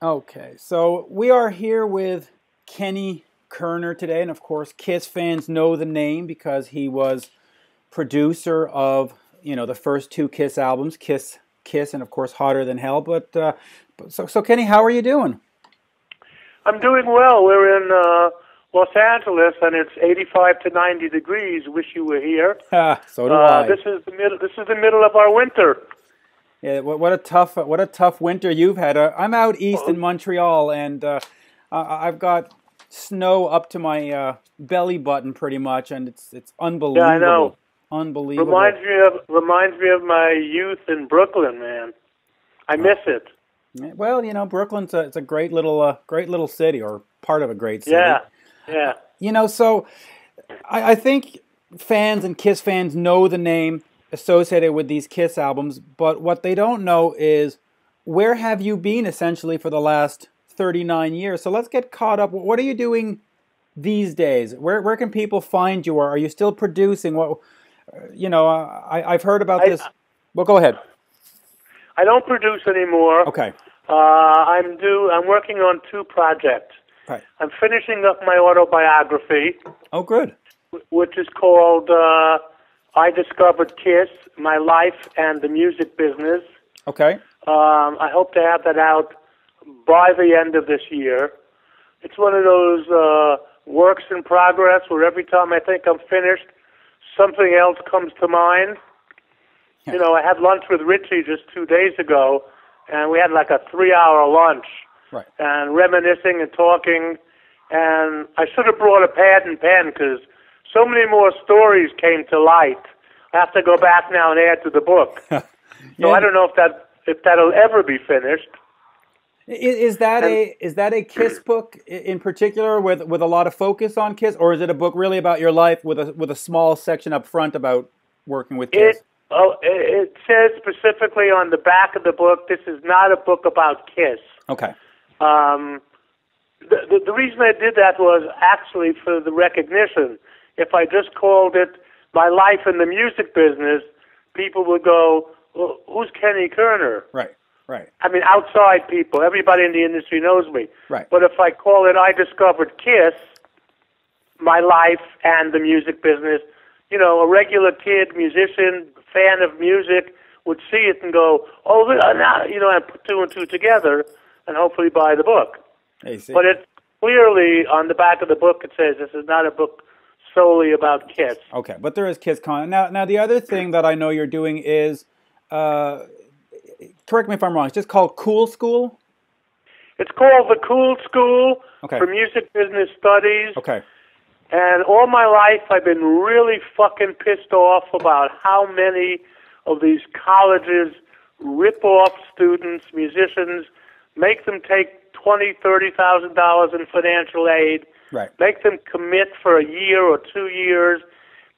Okay, so we are here with Kenny Kerner today, and of course, Kiss fans know the name because he was producer of you know the first two Kiss albums, Kiss, Kiss, and of course, Hotter Than Hell. But uh, so, so Kenny, how are you doing? I'm doing well. We're in uh, Los Angeles, and it's 85 to 90 degrees. Wish you were here. So do Uh, I. this is the middle. This is the middle of our winter. Yeah, what, what a tough what a tough winter you've had. Uh, I'm out east in Montreal, and uh, I've got snow up to my uh, belly button pretty much, and it's it's unbelievable. Yeah, I know. Unbelievable. Reminds me of reminds me of my youth in Brooklyn, man. I miss it. Well, you know, Brooklyn's a, it's a great little uh, great little city, or part of a great city. Yeah, yeah. You know, so I, I think fans and Kiss fans know the name associated with these Kiss albums, but what they don't know is where have you been essentially for the last 39 years? So let's get caught up. What are you doing these days? Where where can people find you? Or are you still producing? What uh, you know? Uh, I I've heard about I- this. Well, go ahead. I don't produce anymore. Okay. Uh, I'm do. I'm working on two projects. Right. I'm finishing up my autobiography, Oh, good. which is called uh, "I Discovered Kiss: My Life and the Music Business." Okay. Um, I hope to have that out by the end of this year. It's one of those uh, works in progress where every time I think I'm finished, something else comes to mind. You know, I had lunch with Richie just two days ago, and we had like a three-hour lunch Right. and reminiscing and talking. And I should have brought a pad and pen because so many more stories came to light. I have to go back now and add to the book. So I don't know if that if that'll ever be finished. Is that a is that a Kiss book in particular with with a lot of focus on Kiss, or is it a book really about your life with a with a small section up front about working with Kiss? It oh, it it says specifically on the back of the book, this is not a book about Kiss. Okay. Um, the, the the reason I did that was actually for the recognition. If I just called it "My Life in the Music Business," people would go, well, "Who's Kenny Kerner?" Right. Right. I mean, outside people, everybody in the industry knows me. Right. But if I call it I Discovered Kiss, my life and the music business, you know, a regular kid, musician, fan of music would see it and go, oh, uh, now, you know, and put two and two together and hopefully buy the book. But it clearly, on the back of the book, it says this is not a book solely about Kiss. Okay, but there is Kiss Con. Now, now the other thing that I know you're doing is, uh, correct me if I'm wrong. It's just called Cool School. It's called The Cool School Okay. for Music Business Studies. Okay. And all my life, I've been really fucking pissed off about how many of these colleges rip off students, musicians, make them take twenty, thirty thousand dollars in financial aid, Right. make them commit for a year or two years.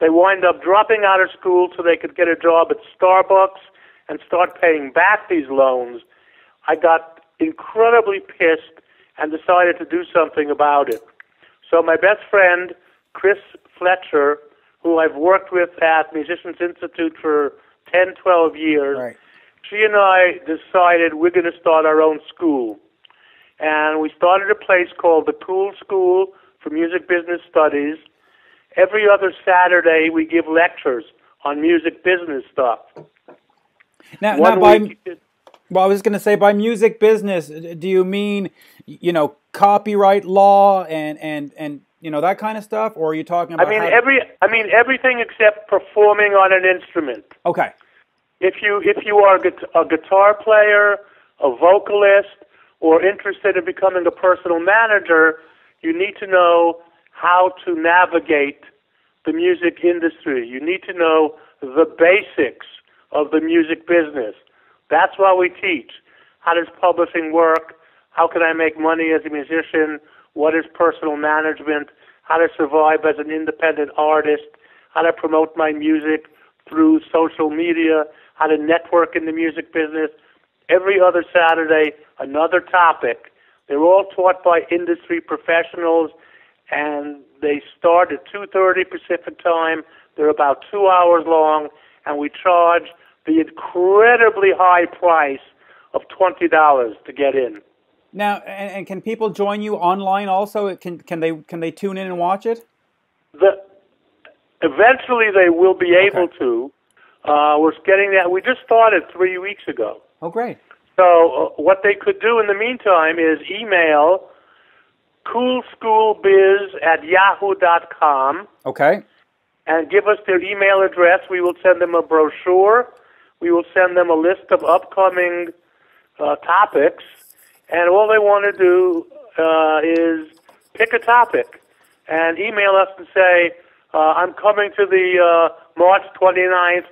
They wind up dropping out of school so they could get a job at Starbucks and start paying back these loans. I got incredibly pissed and decided to do something about it. So my best friend, Chris Fletcher, who I've worked with at Musicians Institute for 10, 12 years, Right. she and I decided we're going to start our own school. And we started a place called the Cool School for Music Business Studies. Every other Saturday, we give lectures on music business stuff. Now, now by well, I was going to say by music business, do you mean you know copyright law and and and you know that kind of stuff, or are you talking about? I mean every I mean everything except performing on an instrument. Okay. if you if you are a a guitar player, a vocalist, or interested in becoming a personal manager, you need to know how to navigate the music industry. You need to know the basics of the music business. That's why we teach. How does publishing work? How can I make money as a musician? What is personal management? How to survive as an independent artist? How to promote my music through social media? How to network in the music business? Every other Saturday, another topic. They're all taught by industry professionals, and they start at 2:30 Pacific time. They're about two hours long, and we charge the incredibly high price of twenty dollars to get in. Now, and, and can people join you online also? Can can they can they tune in and watch it? The eventually they will be able to. Uh, we're getting that. We just started three weeks ago. Oh, great. So uh, what they could do in the meantime is email coolschoolbiz at yahoo.com Okay. and give us their email address. We will send them a brochure. We will send them a list of upcoming uh, topics, and all they want to do uh, is pick a topic and email us and say, uh, "I'm coming to the uh, March 29th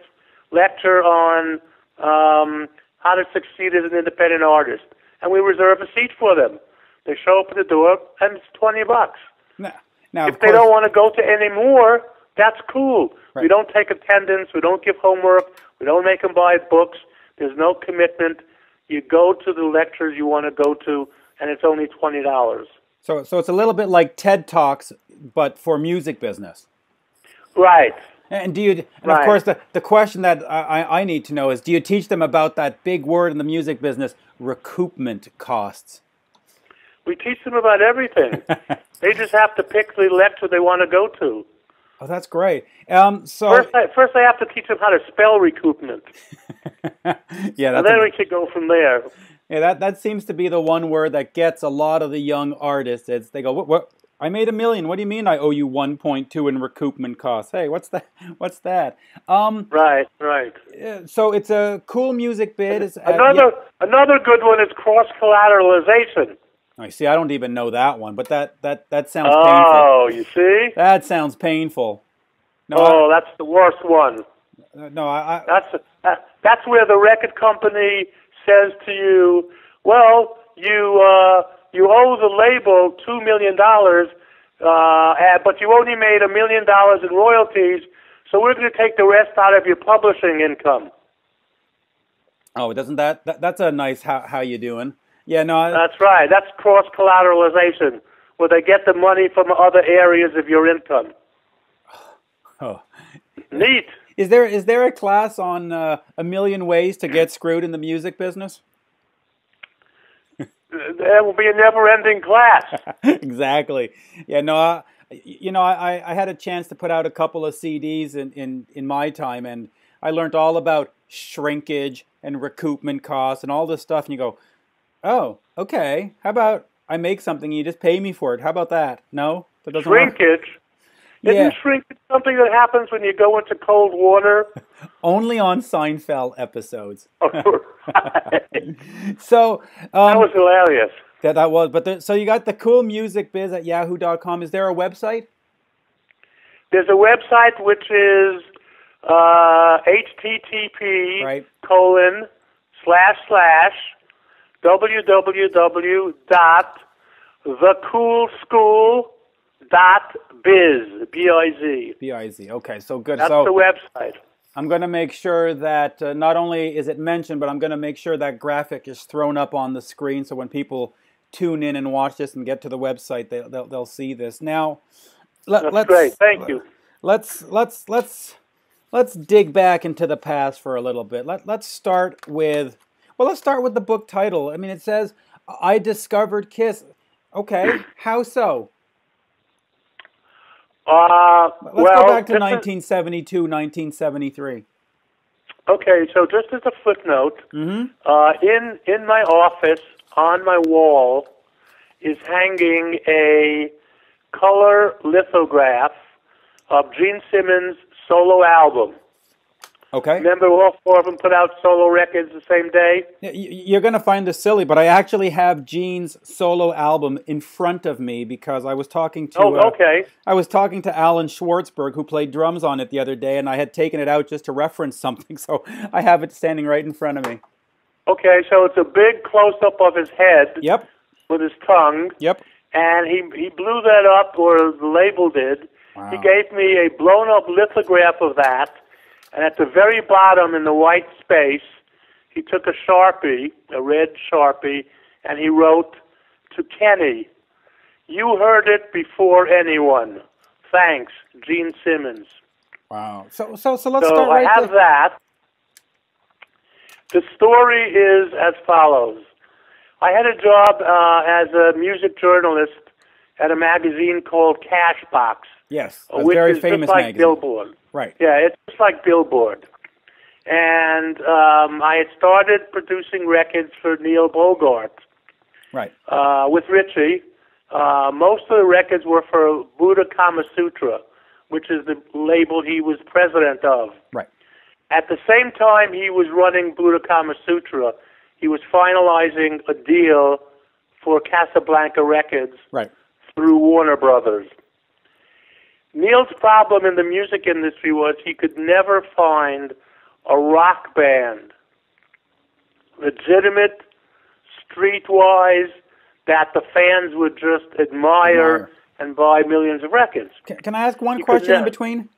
lecture on um, how to succeed as an independent artist," and we reserve a seat for them. They show up at the door, and it's 20 bucks. Now, now If they course, don't want to go to any more, that's cool. We don't take attendance. We don't give homework. We don't make them buy books. There's no commitment. You go to the lectures you want to go to, and it's only twenty dollars. so so it's a little bit like TED Talks, but for music business. Right. And do you? And of course, the, the question that I, I I need to know is: Do you teach them about that big word in the music business, recoupment costs? We teach them about everything. they just have to pick the lecture they want to go to. Oh, that's great. Um, so First, I, first I have to teach them how to spell recoupment, yeah, and then a- we could go from there. yeah, that that seems to be the one word that gets a lot of the young artists. It's they go, what, what? I made a million. What do you mean? I owe you one point two in recoupment costs? Hey, what's that? What's that? Um, Right. Right. uh, so it's a cool music bid. It's at- Another another good one is cross collateralization. I see. I don't even know that one, but that that that sounds painful. Oh, you see? That sounds painful. No, Oh, that's the worst one. No, I, I, That's that, that's where the record company says to you, "Well, you uh, you owe the label two million dollars, uh, but you only made a million dollars in royalties, so we're going to take the rest out of your publishing income." oh, doesn't that, that that's a nice how how you doing? Yeah, no, I, That's right. That's cross collateralization, where they get the money from other areas of your income. oh. Neat. Is there is there a class on uh, a million ways to get screwed in the music business? There will be a never-ending class. exactly. Yeah, no, I, you know, I, I had a chance to put out a couple of CDs in, in, in my time, and I learned all about shrinkage and recoupment costs and all this stuff. And you go, oh, okay. How about I make something and you just pay me for it? How about that? No, that doesn't work. Shrinkage. Yeah. Isn't shrinkage something that happens when you go into cold water? Only on Seinfeld episodes. that So um, was hilarious. that that was. But the, so you got the cool music biz at yahoo.com. Is there a website? There's a website which is uh, http Right. colon slash slash www dot thecoolschool dot biz b i z. B I Z. Okay, so good. That's so the website. I'm going to make sure that uh, not only is it mentioned, but I'm going to make sure that graphic is thrown up on the screen so when people tune in and watch this and get to the website, they, they'll, they'll see this. Now, let, That's let's great. Thank you. let's let's let's let's dig back into the past for a little bit. Let let's start with well, let's start with the book title. I mean, it says I discovered Kiss. Okay, how so? Uh, Let's well, go back to just a- 1972, 1973. Okay, so just as a footnote, Mm-hmm. uh, in in my office on my wall is hanging a color lithograph of Gene Simmons' solo album. Okay. Remember, all four of them put out solo records the same day. You're going to find this silly, but I actually have Gene's solo album in front of me because I was talking to Oh, uh, okay. I was talking to Alan Schwartzberg who played drums on it the other day, and I had taken it out just to reference something, so I have it standing right in front of me. Okay, so it's a big close up of his head Yep, with his tongue, yep. and he he blew that up, or the label did. Wow. He gave me a blown up lithograph of that, and at the very bottom in the white space, he took a sharpie, a red sharpie, and he wrote to Kenny, "You heard it before anyone. Thanks, Gene Simmons." Wow. So so so let's So start I right have there. that. The story is as follows. I had a job uh, as a music journalist at a magazine called Cashbox. Yes, a which very is famous just like magazine. Billboard. Right. Yeah, it's just like Billboard. And um, I had started producing records for Neil Bogart Right. uh, with Richie. Uh, most of the records were for Buddha Kama Sutra, which is the label he was president of. Right. At the same time he was running Buddha Kama Sutra, he was finalizing a deal for Casablanca Records Right. through Warner Brothers. Neil's problem in the music industry was he could never find a rock band, legitimate, streetwise, that the fans would just admire, Admire. and buy millions of records. Can, can I ask one You could question in between?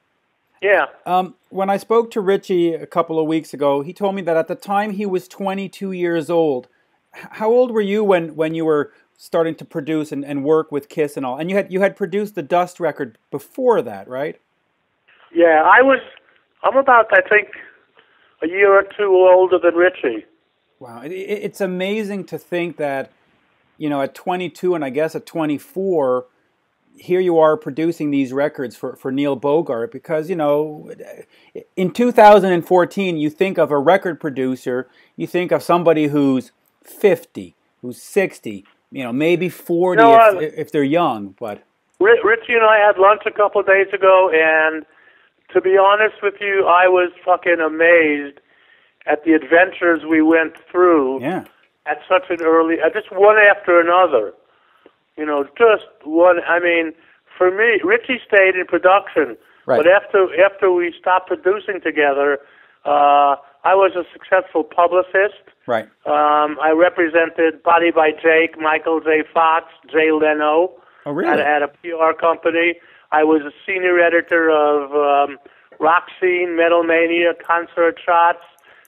Yeah. Um, when I spoke to Richie a couple of weeks ago, he told me that at the time he was 22 years old. How old were you when, when you were starting to produce and, and work with Kiss and all? And you had you had produced the Dust record before that, right? Yeah, I was, I'm about, I think, a year or two older than Richie. Wow, it, it- it's amazing to think that, you know, at 22 and I guess at 24, here you are producing these records for, for Neil Bogart because, you know, in 2014, you think of a record producer, you think of somebody who's 50, who's 60, you know, maybe 40 No, if, I- if they're young, but Ri- Richie and I had lunch a couple of days ago, and to be honest with you, I was fucking amazed at the adventures we went through yeah. at such an early, uh, just one after another. You know, just one. I mean, for me, Richie stayed in production, Right. but after after we stopped producing together, uh, I was a successful publicist. Right. Um, I represented Body by Jake, Michael J. Fox, Jay Leno Oh, really? at, at a PR company. I was a senior editor of um, Rock Scene, Metal Mania, Concert Shots,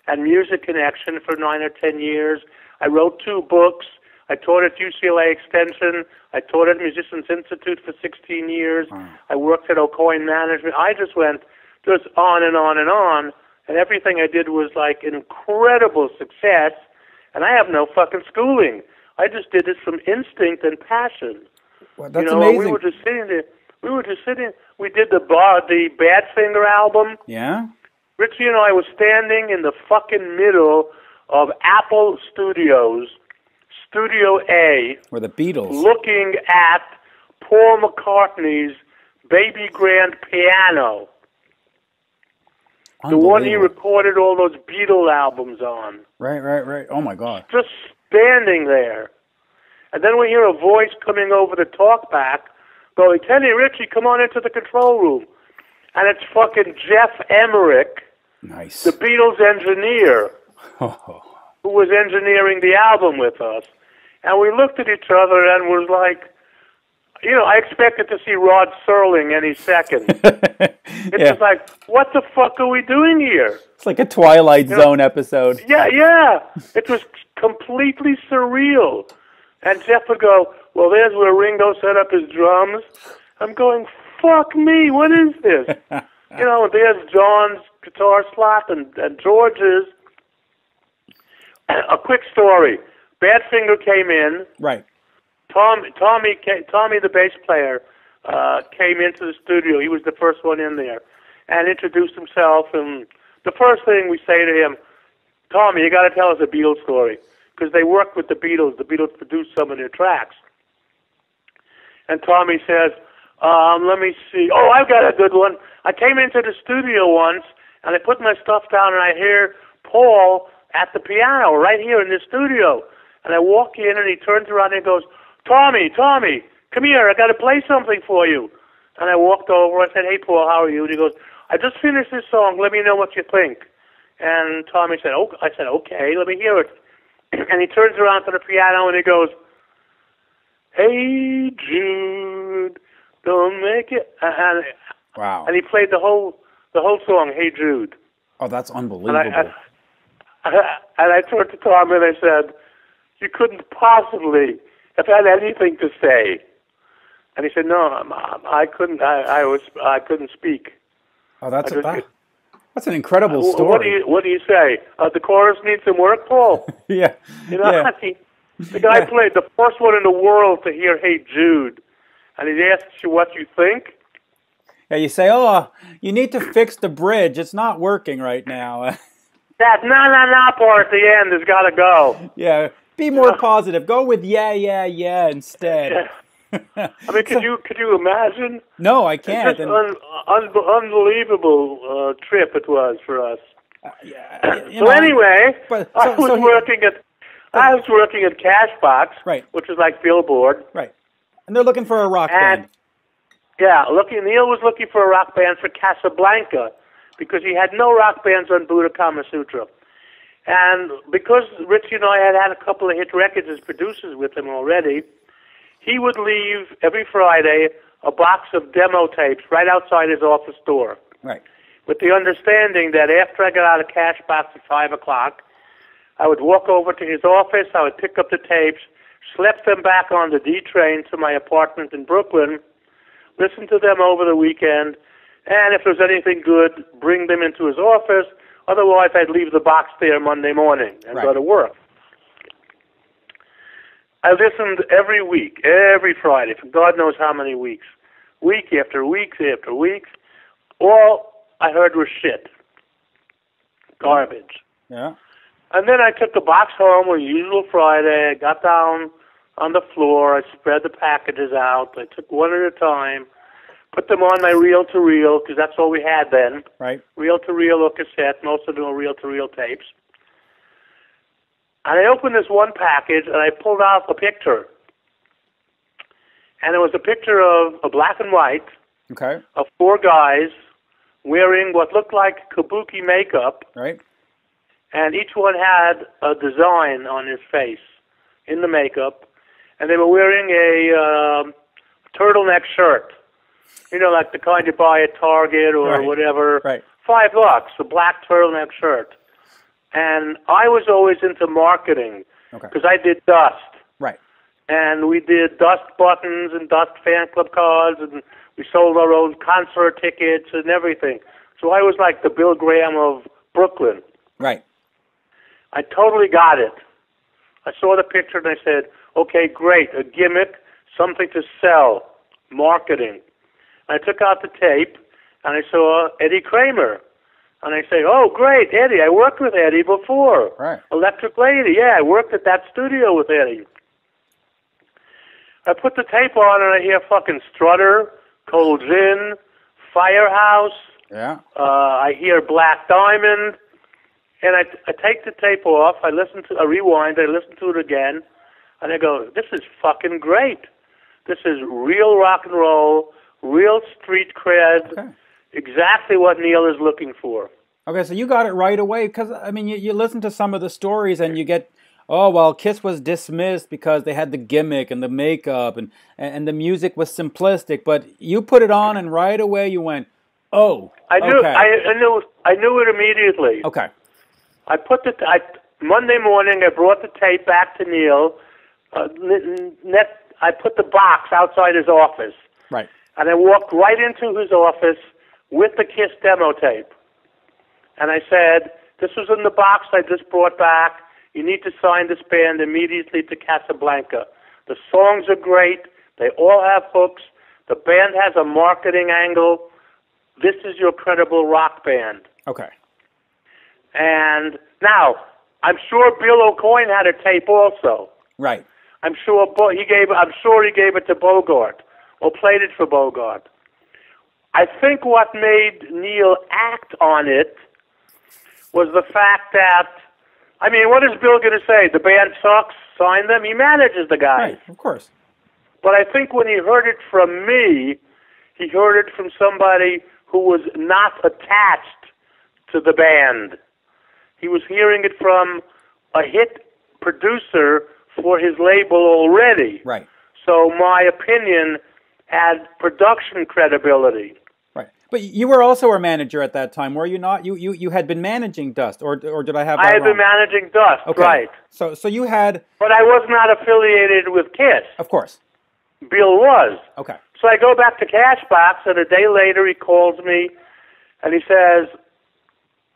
and Music Connection for nine or ten years. I wrote two books. I taught at UCLA Extension. I taught at Musicians Institute for 16 years. I worked at Aucoin Management. I just went just on and on and on, and everything I did was like incredible success. And I have no fucking schooling. I just did it from instinct and passion Well, that's you know, amazing. we were just sitting there. We were just sitting. We did the bar, the Badfinger album. yeah? Richie and I were standing in the fucking middle of Apple Studios, Studio A, Or the Beatles. looking at Paul McCartney's Baby Grand piano, the one he recorded all those Beatle albums on. Right, right, right. Oh, my God. just standing there. And then we hear a voice coming over the talkback going, Kenny Richie, come on into the control room. And it's fucking Geoff Emerick, Nice. the Beatles engineer, who was engineering the album with us. And we looked at each other and was like, you know, I expected to see Rod Serling any second. It's yeah. just like, what the fuck are we doing here? It's like a Twilight Zone episode. Yeah, yeah. It was completely surreal. And Jeff would go, Well, there's where Ringo set up his drums. I'm going, Fuck me, what is this? you know, there's John's guitar slot and, and George's. A quick story. Badfinger came in. Right. Tom, Tommy, Tommy, the bass player, uh, came into the studio. He was the first one in there, and introduced himself. And the first thing we say to him, Tommy, you got to tell us a Beatles story, because they worked with the Beatles. The Beatles produced some of their tracks. And Tommy says, um, "Let me see. Oh, I've got a good one. I came into the studio once, and I put my stuff down, and I hear Paul at the piano right here in the studio. And I walk in, and he turns around and he goes, Tommy, Tommy, come here. I got to play something for you. And I walked over. I said, Hey, Paul, how are you? And he goes, I just finished this song. Let me know what you think. And Tommy said, oh, I said, okay, let me hear it. and he turns around to the piano and he goes, Hey, Jude, don't make it. And, Wow. and he played the whole the whole song, Hey, Jude. Oh, that's And unbelievable. I, I, and I turned to Tom and I said, "You couldn't possibly have had anything to say." And he said, "No, Mom, I couldn't. I, I was. I couldn't speak." oh, that's I a, that, that's an incredible Wh- What do story. you What do you say? Uh, the chorus needs some work, Paul. yeah. You know, yeah. he, The guy played the first one in the world to hear "Hey Jude," and he asks you what you think. Yeah, you say, "Oh, you need to fix the bridge. It's not working right now." that na na na part at the end has got to go. Yeah, be more positive. Go with yeah, yeah, yeah instead. Yeah. I mean, could you could you imagine? No, I can't. Just un, un, unbelievable uh, trip it was for us. Uh, yeah, so know, anyway, but, so, I was so working at I was working at Cashbox, right, which is like Billboard, right, and they're looking for a rock and, band. Yeah, looking. Neil was looking for a rock band for Casablanca because he had no rock bands on Buddha Kama Sutra. And because Richie and I had had a couple of hit records as producers with him already, he would leave every Friday a box of demo tapes right outside his office door. Right. With the understanding that after I got out of cash box at five o'clock, I would walk over to his office, I would pick up the tapes, slip them back on the D train to my apartment in Brooklyn, listen to them over the weekend, and if there was anything good, bring them into his office. Otherwise, I'd leave the box there Monday morning and right. go to work. I listened every week, every Friday, for God knows how many weeks, week after week after week. All I heard was shit, garbage. Yeah. And then I took the box home, with usual Friday. I got down on the floor. I spread the packages out. I took one at a time, put them on my reel to reel because that's all we had then. Right. Reel to reel or cassette. Most of them were reel to reel tapes. And I opened this one package and I pulled out a picture. And it was a picture of a black and white okay. of four guys wearing what looked like kabuki makeup. Right. And each one had a design on his face in the makeup. And they were wearing a uh, turtleneck shirt. You know, like the kind you buy at Target or right. whatever. Right. Five bucks, a black turtleneck shirt. And I was always into marketing because okay. I did Dust. Right. And we did Dust buttons and Dust fan club cards, and we sold our own concert tickets and everything. So I was like the Bill Graham of Brooklyn. Right. I totally got it. I saw the picture and I said, okay, great, a gimmick, something to sell, marketing. I took out the tape and I saw Eddie Kramer. And I say, oh, great, Eddie. I worked with Eddie before. Right. Electric Lady. Yeah, I worked at that studio with Eddie. I put the tape on and I hear fucking Strutter, Cold Gin, Firehouse. Yeah. Uh, I hear Black Diamond. And I, I take the tape off. I listen to, I rewind. I listen to it again. And I go, this is fucking great. This is real rock and roll, real street cred. Okay exactly what Neil is looking for. Okay, so you got it right away because I mean, you, you listen to some of the stories and you get, oh well, Kiss was dismissed because they had the gimmick and the makeup and and the music was simplistic, but you put it on and right away you went, oh, I knew, okay. I, I knew, I knew it immediately. Okay. I put the I Monday morning. I brought the tape back to Neil. Uh, net, I put the box outside his office. Right. And I walked right into his office with the Kiss demo tape. And I said, This was in the box I just brought back. You need to sign this band immediately to Casablanca. The songs are great. They all have hooks. The band has a marketing angle. This is your credible rock band. Okay. And now, I'm sure Bill Aucoin had a tape also. Right. I'm sure he gave. I'm sure he gave it to Bogart or played it for Bogart. I think what made Neil act on it was the fact that, I mean, what is Bill going to say? The band sucks, sign them? He manages the guys. Right, of course. But I think when he heard it from me, he heard it from somebody who was not attached to the band. He was hearing it from a hit producer for his label already. Right. So my opinion had production credibility. Right, but you were also a manager at that time, were you not? You you, you had been managing Dust, or or did I have? I had wrong? been managing Dust, okay. right? So so you had. But I was not affiliated with Kiss. Of course. Bill was. Okay. So I go back to Cashbox, and a day later he calls me, and he says,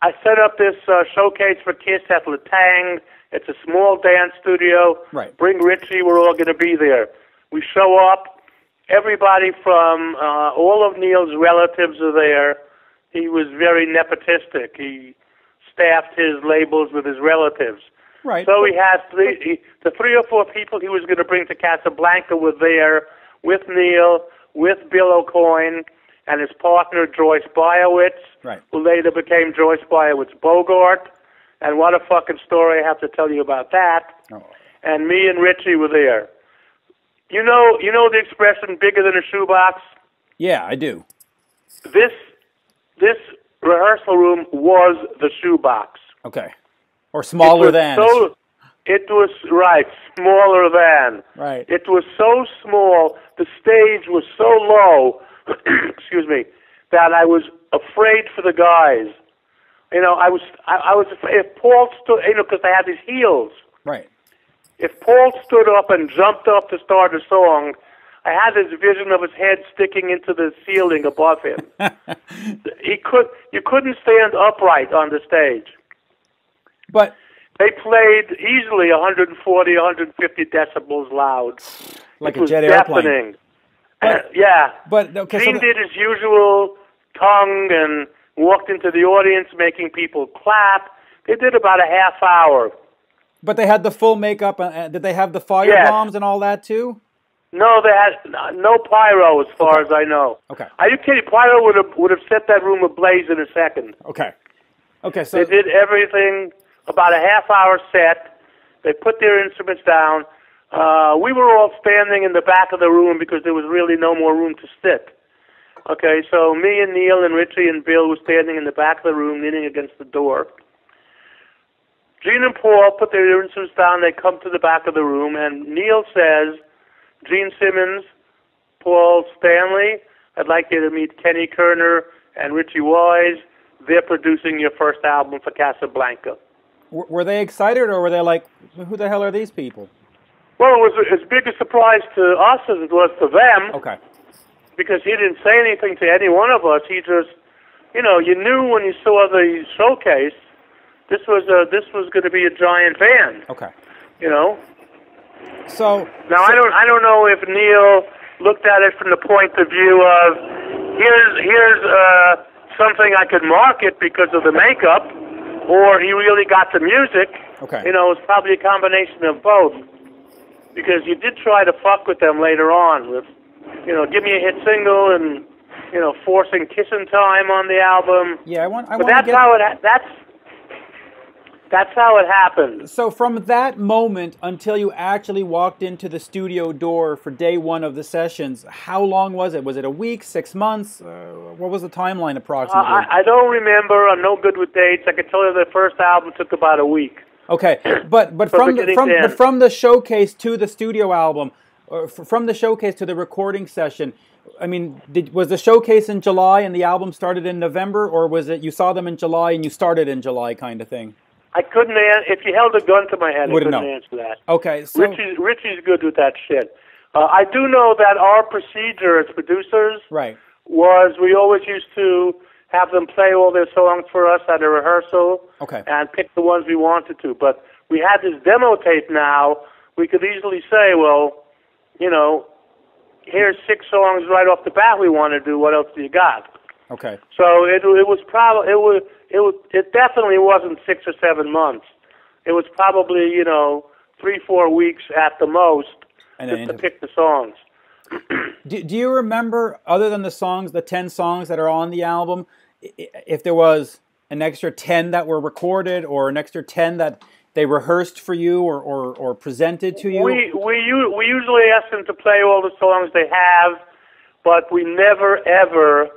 I set up this uh, showcase for Kiss at Le Tang. It's a small dance studio. Right. Bring Richie. We're all going to be there. We show up. Everybody from uh, all of Neil's relatives are there. He was very nepotistic. He staffed his labels with his relatives. Right. So he had three, he, the three or four people he was going to bring to Casablanca were there with Neil, with Bill Aucoin, and his partner Joyce Biawitz, Right. who later became Joyce Biawitz Bogart. And what a fucking story I have to tell you about that. Oh. And me and Richie were there. You know, you know the expression "bigger than a shoebox." Yeah, I do. This this rehearsal room was the shoebox. Okay. Or smaller than. So, it was right, smaller than. Right. It was so small. The stage was so low. excuse me, that I was afraid for the guys. You know, I was I, I was afraid if Paul stood, you know, because they had these heels. Right. If Paul stood up and jumped up to start a song, I had this vision of his head sticking into the ceiling above him. he could you couldn't stand upright on the stage. But They played easily 140, 150 decibels loud. like it a was jet airplane. deafening. yeah. But okay, so Gene the- did his usual tongue and walked into the audience making people clap. They did about a half hour. But they had the full makeup. And, and did they have the fire bombs and all that too? No, they had no pyro as far as I know. Okay. Are you kidding? Pyro would have would have set that room ablaze in a second. Okay. Okay. So They did everything about a half hour set. They put their instruments down. Uh, we were all standing in the back of the room because there was really no more room to sit. Okay, so me and Neil and Richie and Bill were standing in the back of the room, leaning against the door. Gene and Paul put their instruments down. They come to the back of the room, and Neil says, "Gene Simmons, Paul Stanley, I'd like you to meet Kenny Kerner and Richie Wise. They're producing your first album for Casablanca." were they excited or were they like, who the hell are these people? Well, it was as big a surprise to us as it was to them Okay. because he didn't say anything to any one of us. He just, you know, you knew when you saw the showcase, this was a this was going to be a giant band. Okay. You know. So Now I don't I don't know if Neil looked at it from the point of view of here's here's uh, something I could market because of the makeup, or he really got the music. Okay. You know, it's probably a combination of both. Because you did try to fuck with them later on with, you know, give me a hit single and, you know, forcing kissing time on the album. yeah, I want. I But want to that's get. how it. That's that's how it happened. So from that moment until you actually walked into the studio door for day one of the sessions, how long was it? Was it a week, six months? Uh, what was the timeline Uh, approximately? I, I don't remember. I'm no good with dates. I can tell you the first album took about a week. okay, but but From from the, from but from the showcase to the studio album, or f- from the showcase to the recording session. I mean, did, was the showcase in July and the album started in November, or was it you saw them in July and you started in July, kind of thing? I couldn't an- if you held a gun to my head. I Wouldn't couldn't know. answer that. Okay, so Richie's Richie's good with that shit. Uh, I do know that our procedure as producers right, was we always used to have them play all their songs for us at a rehearsal okay, and pick the ones we wanted to. But we had this demo tape now. We could easily say, well, you know, here's six songs right off the bat we want to do. What else do you got? okay, So it it was probably it was it was it definitely wasn't six or seven months. It was probably you know three four weeks at the most and just then to pick the songs. Do, do you remember, other than the songs, the 10 songs that are on the album, if there was an extra 10 that were recorded or an extra 10 that they rehearsed for you or, or, or presented to you? We we we usually ask them to play all the songs they have, but we never ever.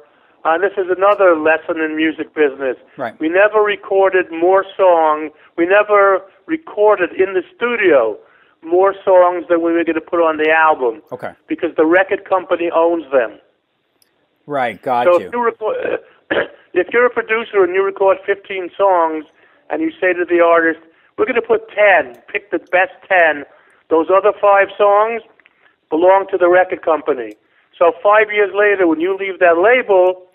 Uh, this is another lesson in music business. Right. We never recorded more songs. We never recorded in the studio more songs than we were going to put on the album okay. because the record company owns them. Right, got So you. if you record, if you're a producer and you record 15 songs and you say to the artist, "We're going to put 10, pick the best 10," those other five songs belong to the record company. So five years later, when you leave that label,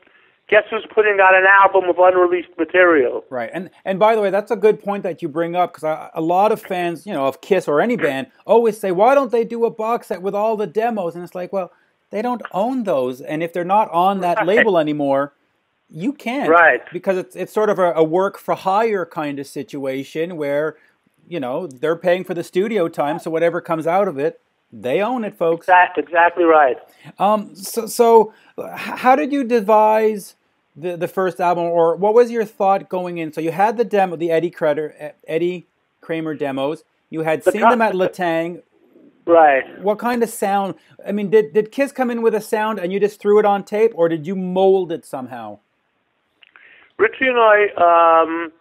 guess who's putting out an album of unreleased material? Right, and and by the way, that's a good point that you bring up because a lot of fans, you know, of Kiss or any band, always say, "Why don't they do a box set with all the demos?" And it's like, well, they don't own those, and if they're not on that right. label anymore, you can't, right? Because it's it's sort of a, a work for hire kind of situation where, you know, they're paying for the studio time, so whatever comes out of it, they own it, folks. exactly right. Um, so, so how did you devise the the first album, or what was your thought going in? So you had the demo, the Eddie Kramer, Eddie Kramer demos. You had the seen them at Le Tang. Right. What kind of sound? I mean, did did Kiss come in with a sound and you just threw it on tape, or did you mold it somehow? Richie and I um,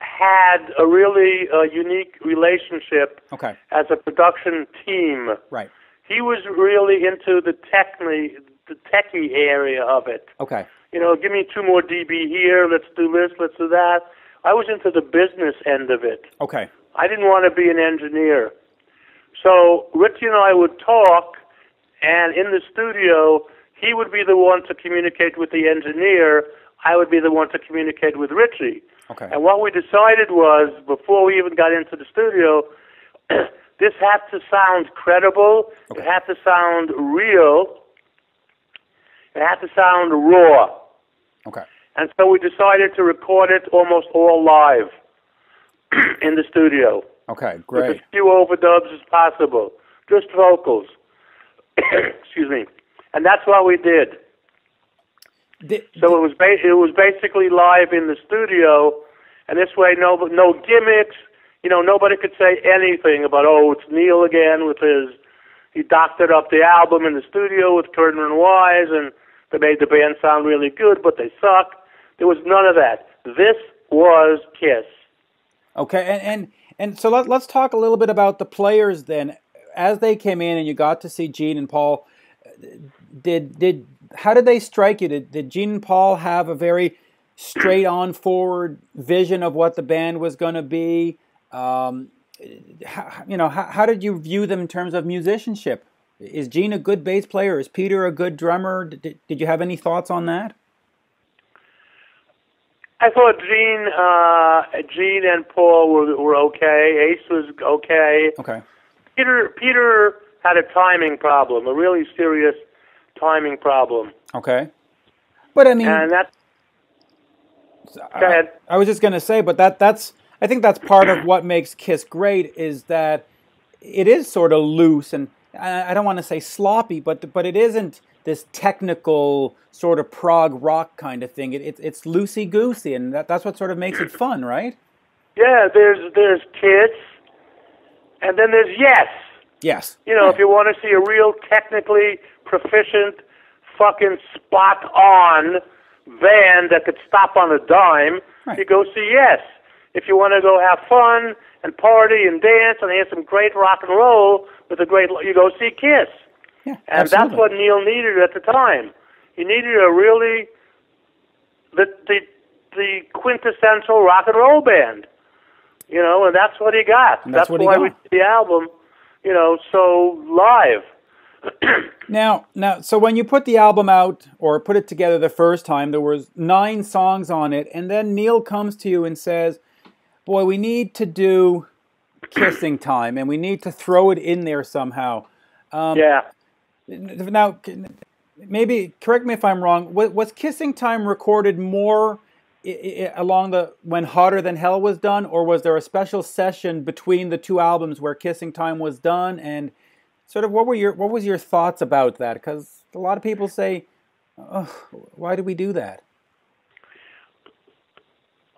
had a really uh, unique relationship okay. as a production team. Right. He was really into the techni- the techie area of it. Okay. You know, give me two more dB here. Let's do this. Let's do that. I was into the business end of it. Okay. I didn't want to be an engineer. So Richie and I would talk, and in the studio, he would be the one to communicate with the engineer. I would be the one to communicate with Richie. Okay. And what we decided was, before we even got into the studio, this had to sound credible. Okay. It had to sound real. It had to sound raw. Okay. And so we decided to record it almost all live in the studio. Okay, great. With as few overdubs as possible, just vocals. Excuse me. And that's what we did. So it was ba- it was basically live in the studio, and this way no no gimmicks. You know, nobody could say anything about oh it's Neil again with his he doctored up the album in the studio with Kerner and Wise, and they made the band sound really good, but they suck. There was none of that. This was Kiss. Okay, and and, and so let, let's talk a little bit about the players then. As they came in and you got to see Gene and Paul, uh, did did how did they strike you? Did, did Gene and Paul have a very straight on forward vision of what the band was going to be? Um, how, you know, how, how did you view them in terms of musicianship? Is Gene a good bass player? Is Peter a good drummer? Did, did you have any thoughts on that? I thought Gene, uh, Gene and Paul were were okay. Ace was okay. Okay. Peter Peter had a timing problem, a really serious timing problem. Okay. But I mean, and that. Go ahead. I, I was just going to say, but that that's I think that's part of what makes Kiss great is that it is sort of loose and I don't want to say sloppy, but but it isn't this technical sort of prog rock kind of thing. It, it it's loosey goosey, and that, that's what sort of makes it fun, right? Yeah, there's there's Kiss, and then there's Yes. Yes. You know, if you want to see a real technically proficient, fucking spot on band that could stop on a dime, right. you go see Yes. If you want to go have fun and party and dance and hear some great rock and roll with a great, you go see Kiss. Yeah, and absolutely. that's what Neil needed at the time. He needed a really the the the quintessential rock and roll band. You know, and that's what he got. And that's, that's what why got. we did the album, you know, so live. now, now, so when you put the album out or put it together the first time, there was nine songs on it, and then Neil comes to you and says, "Boy, we need to do kissing time, and we need to throw it in there somehow." Um, yeah. Now, maybe correct me if I'm wrong. Was Kissing Time recorded more along the when Hotter Than Hell was done, or was there a special session between the two albums where Kissing Time was done? And sort of what were your what was your thoughts about that? Because a lot of people say, "Why did we do that?"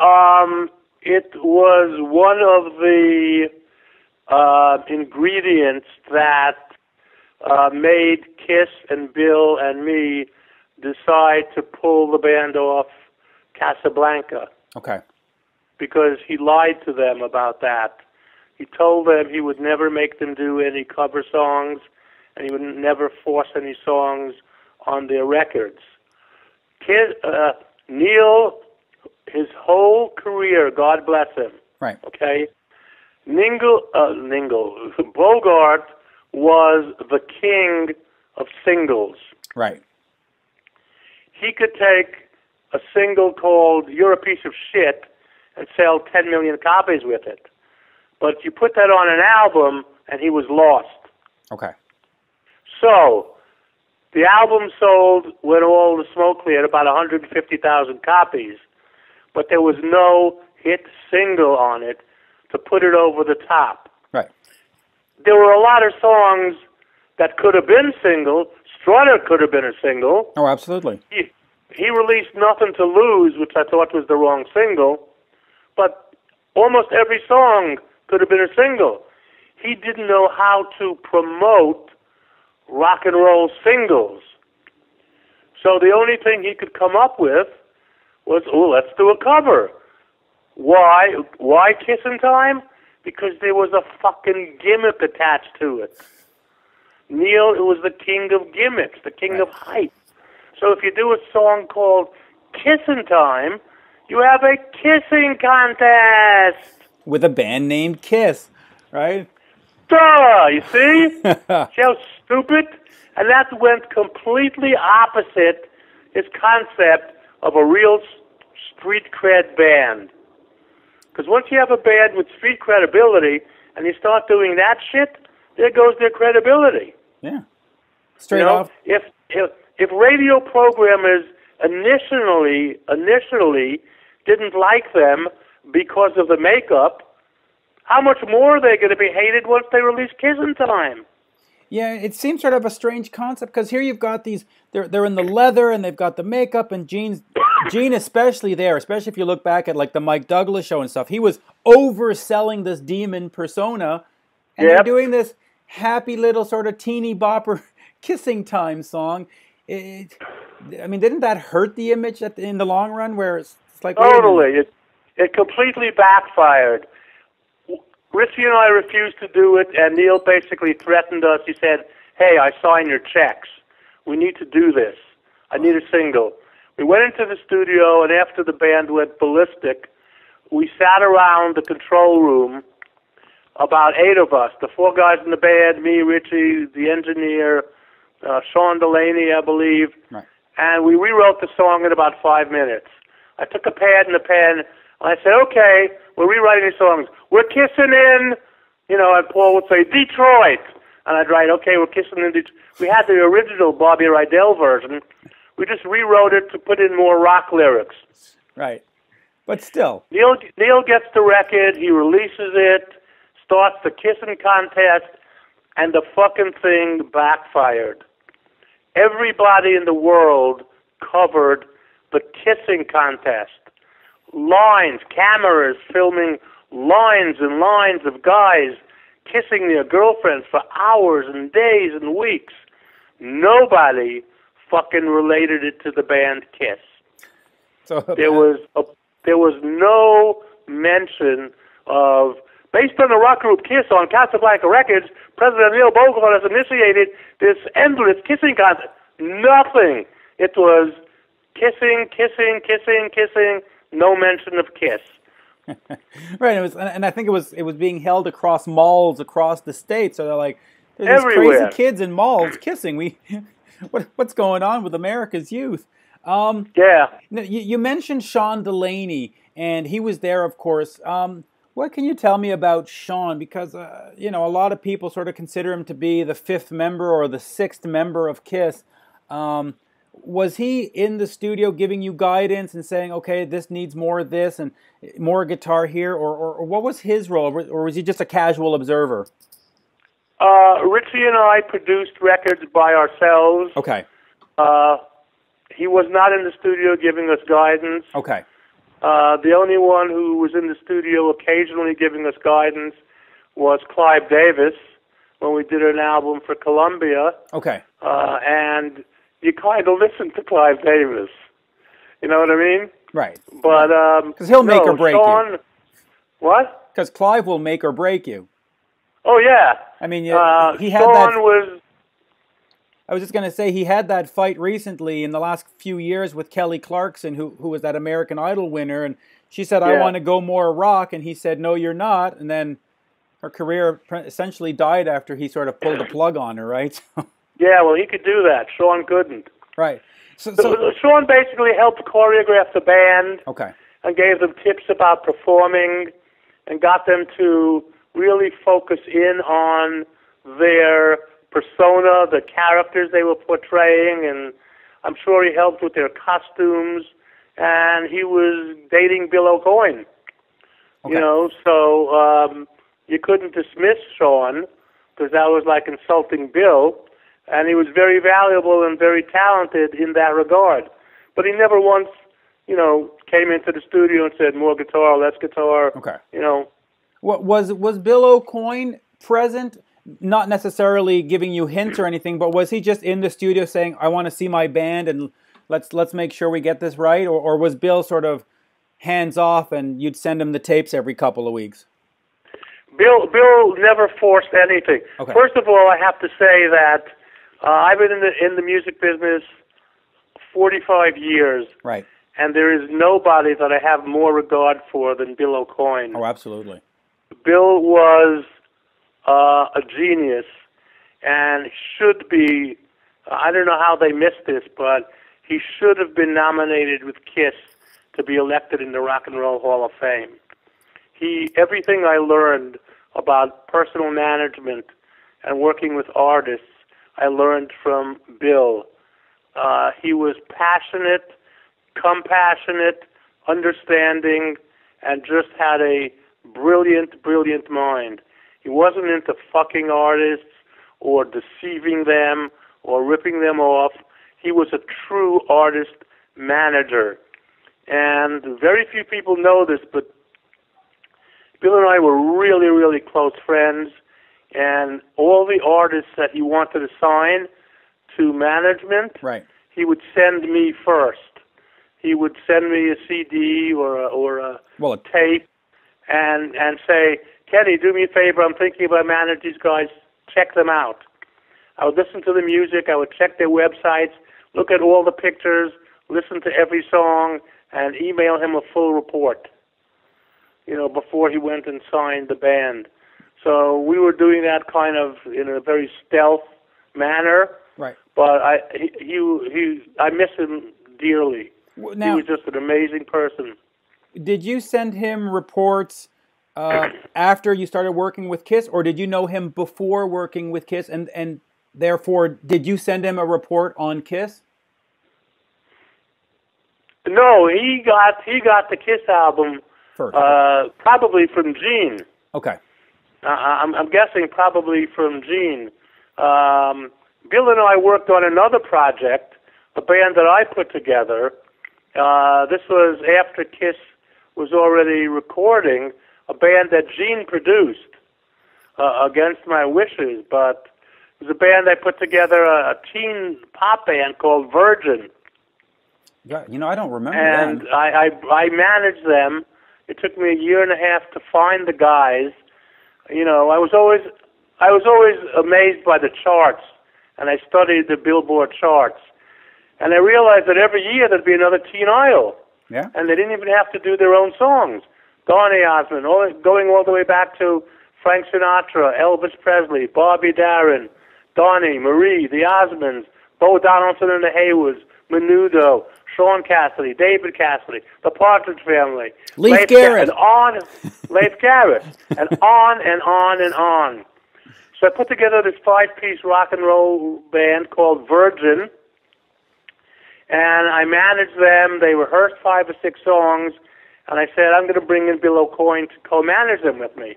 Um, it was one of the uh, ingredients that uh, made Kiss and Bill and me decide to pull the band off Casablanca. Okay. Because he lied to them about that. He told them he would never make them do any cover songs, and he would never force any songs on their records. Kid, uh, Neil, his whole career, God bless him. Right. Okay. Ningle, uh, Ningle, Bogart was the king of singles. Right. He could take a single called "You're a Piece of Shit" and sell 10 million copies with it. But you put that on an album, and he was lost. Okay. So, the album sold when all the smoke cleared about 150,000 copies, but there was no hit single on it to put it over the top. Right. There were a lot of songs that could have been single. Strutter could have been a single. Oh, absolutely. He, he released Nothing to Lose, which I thought was the wrong single, but almost every song could have been a single. He didn't know how to promote rock and roll singles. So the only thing he could come up with was, oh, let's do a cover. Why? Why Kissin' Time? Because there was a fucking gimmick attached to it. Neil it was the king of gimmicks, the king of hype. So if you do a song called Kissing Time, you have a kissing contest. With a band named Kiss, right? Duh, you see? see how stupid? And that went completely opposite his concept of a real street cred band. Because once you have a band with street credibility and you start doing that shit, there goes their credibility. Yeah. Straight you know, off. If, if if radio programmers initially initially didn't like them because of the makeup, how much more are they going to be hated once they release Kissin' Time? Yeah, it seems sort of a strange concept because here you've got these they're they're in the leather and they've got the makeup and jeans Gene especially there, especially if you look back at like the Mike Douglas show and stuff. He was overselling this demon persona and Yep. they're doing this happy little sort of teeny bopper kissing time song. It, I mean, didn't that hurt the image at the, in the long run? Where it's, it's like. Totally. It, it completely backfired. Richie and I refused to do it, and Neil basically threatened us. He said, Hey, I sign your checks. We need to do this. I need a single. We went into the studio, and after the band went ballistic, we sat around the control room, about eight of us, the four guys in the band, me, Richie, the engineer, uh, Sean Delaney, I believe, Right. and we rewrote the song in about five minutes. I took a pad and a pen, and I said, okay, we're rewriting these songs. We're kissing in, you know, and Paul would say, Detroit. And I'd write, okay, we're kissing in Detroit. We had the original Bobby Rydell version. We just rewrote it to put in more rock lyrics. Right. But still, Neil, Neil gets the record, he releases it, starts the kissing contest, and the fucking thing backfired. Everybody in the world covered the kissing contest. Lines, cameras filming lines and lines of guys kissing their girlfriends for hours and days and weeks. Nobody fucking related it to the band Kiss. so There uh, was a, there was no mention of based on the rock group Kiss on Casablanca Records, President Neil Bogart has initiated this endless kissing contest. Nothing. It was kissing, kissing, kissing, kissing. No mention of Kiss. right. It was, and I think it was it was being held across malls across the state. So they're like, there's these crazy kids in malls kissing. We, what what's going on with America's youth? Um, Yeah. You, you mentioned Sean Delaney, and he was there, of course. Um, what can you tell me about Sean? Because uh, you know a lot of people sort of consider him to be the fifth member or the sixth member of Kiss. Um, was he in the studio giving you guidance and saying, "Okay, this needs more of this and more guitar here," or, or, or what was his role, or was he just a casual observer? Uh, Richie and I produced records by ourselves. Okay, Uh, he was not in the studio giving us guidance. okay, Uh, the only one who was in the studio occasionally giving us guidance was Clive Davis when we did an album for Columbia. okay. Uh, and you kind of listen to Clive Davis. You know what I mean? Right. But um, 'Cause he'll make no, or break you. What? Because Clive will make or break you. Oh yeah. I mean, you- Uh, he had Sean that. was I was just going to say he had that fight recently in the last few years with Kelly Clarkson, who who was that American Idol winner, and she said, "I want to go more rock," and he said, "No, you're not," and then her career essentially died after he sort of pulled the plug on her, right? yeah. Well, he could do that. Sean couldn't. Right. So, So, so uh, Sean basically helped choreograph the band okay. and gave them tips about performing and got them to really focus in on their persona, the characters they were portraying, and I'm sure he helped with their costumes. And he was dating Bill Aucoin, Okay. you know, so um, you couldn't dismiss Sean because that was like insulting Bill. And he was very valuable and very talented in that regard. But he never once, you know, came into the studio and said, more guitar, less guitar. Okay. You know, What was was Bill Aucoin present? Not necessarily giving you hints or anything, but was he just in the studio saying, "I want to see my band and let's let's make sure we get this right," or, or was Bill sort of hands off and you'd send him the tapes every couple of weeks? Bill Bill never forced anything. Okay. First of all, I have to say that uh, I've been in the in the music business 45 years, Right. and there is nobody that I have more regard for than Bill Aucoin. Oh, absolutely. Bill was uh, a genius and should be. I don't know how they missed this, but he should have been nominated with Kiss to be elected in the Rock and Roll Hall of Fame. He everything I learned about personal management and working with artists, I learned from Bill. Uh, he was passionate, compassionate, understanding, and just had a brilliant, brilliant mind. He wasn't into fucking artists or deceiving them or ripping them off. He was a true artist manager. And very few people know this, but Bill and I were really, really close friends. And all the artists that he wanted to sign to management, Right. he would send me first. He would send me a CD or a, or a Well, a tape and and say, Kenny, do me a favor. I'm thinking about managing these guys. Check them out. I would listen to the music. I would check their websites, look at all the pictures, listen to every song, and email him a full report. You know, before he went and signed the band. So we were doing that kind of in a very stealth manner. right. But I he he, he I miss him dearly. W- he was just an amazing person. did you send him reports uh, after you started working with Kiss, or did you know him before working with Kiss, and and therefore did you send him a report on Kiss? No, he got he got the Kiss album First. uh, probably from Gene. okay. Uh, I'm, I'm guessing probably from Gene. Um, Bill and I worked on another project, a band that I put together. Uh, this was after Kiss was already recording, a band that Gene produced uh, against my wishes, but it was a band I put together, a, a teen pop band called Virgin. Yeah, you know, I don't remember and. I, I I managed them. It took me a year and a half to find the guys. You know, I was always I was always amazed by the charts, and I studied the Billboard charts, and I realized that every year there'd be another teen idol, Yeah. and they didn't even have to do their own songs. Donny Osmond, all, going all the way back to Frank Sinatra, Elvis Presley, Bobby Darin, Donny, Marie, the Osmonds, Bo Donaldson and the Heywoods, Menudo, Shaun Cassidy, David Cassidy, the Partridge Family, Leif Ga- Garrett. and on, Leif Garrett, and on and on and on. So I put together this five-piece rock and roll band called Virgin, and I managed them. They rehearsed five or six songs, and I said, I'm going to bring in Bill Aucoin to co-manage them with me.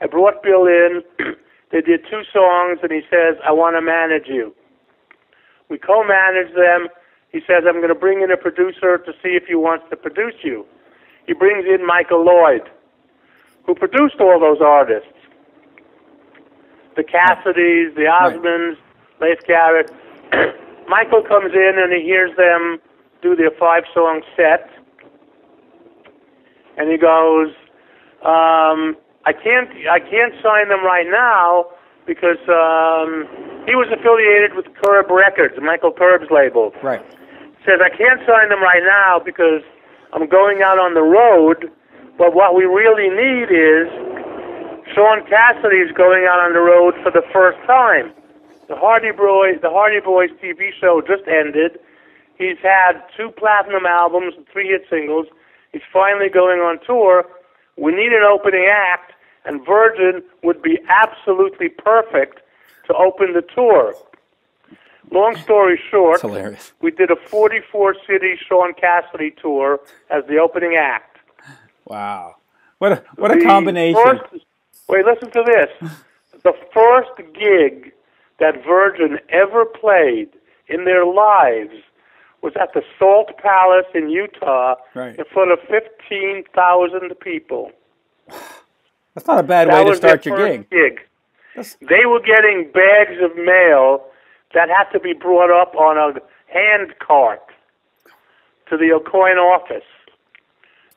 I brought Bill in. they did two songs, and he says, I want to manage you. We co-managed them. He says, I'm going to bring in a producer to see if he wants to produce you. He brings in Michael Lloyd, who produced all those artists. The Cassidys, the Osmonds, Leif Garrett. Michael comes in and he hears them do their five-song set, and he goes, um, "I can't, I can't sign them right now because um, he was affiliated with Curb Records, Michael Curb's label. Right. Says I can't sign them right now because I'm going out on the road. But what we really need is Shaun Cassidy is going out on the road for the first time. The Hardy Boys, the Hardy Boys TV show just ended, He's had two platinum albums and three hit singles. He's finally going on tour. We need an opening act, and Virgin would be absolutely perfect to open the tour. Long story short, hilarious. we did a 44 city Shaun Cassidy tour as the opening act. Wow. What a what a The combination. First, wait, listen to this. the first gig that Virgin ever played in their lives was at the Salt Palace in Utah Right. in front of 15,000 people. That's not a bad That way to start your gig. gig. That's- They were getting bags of mail that had to be brought up on a hand cart to the Aucoin office.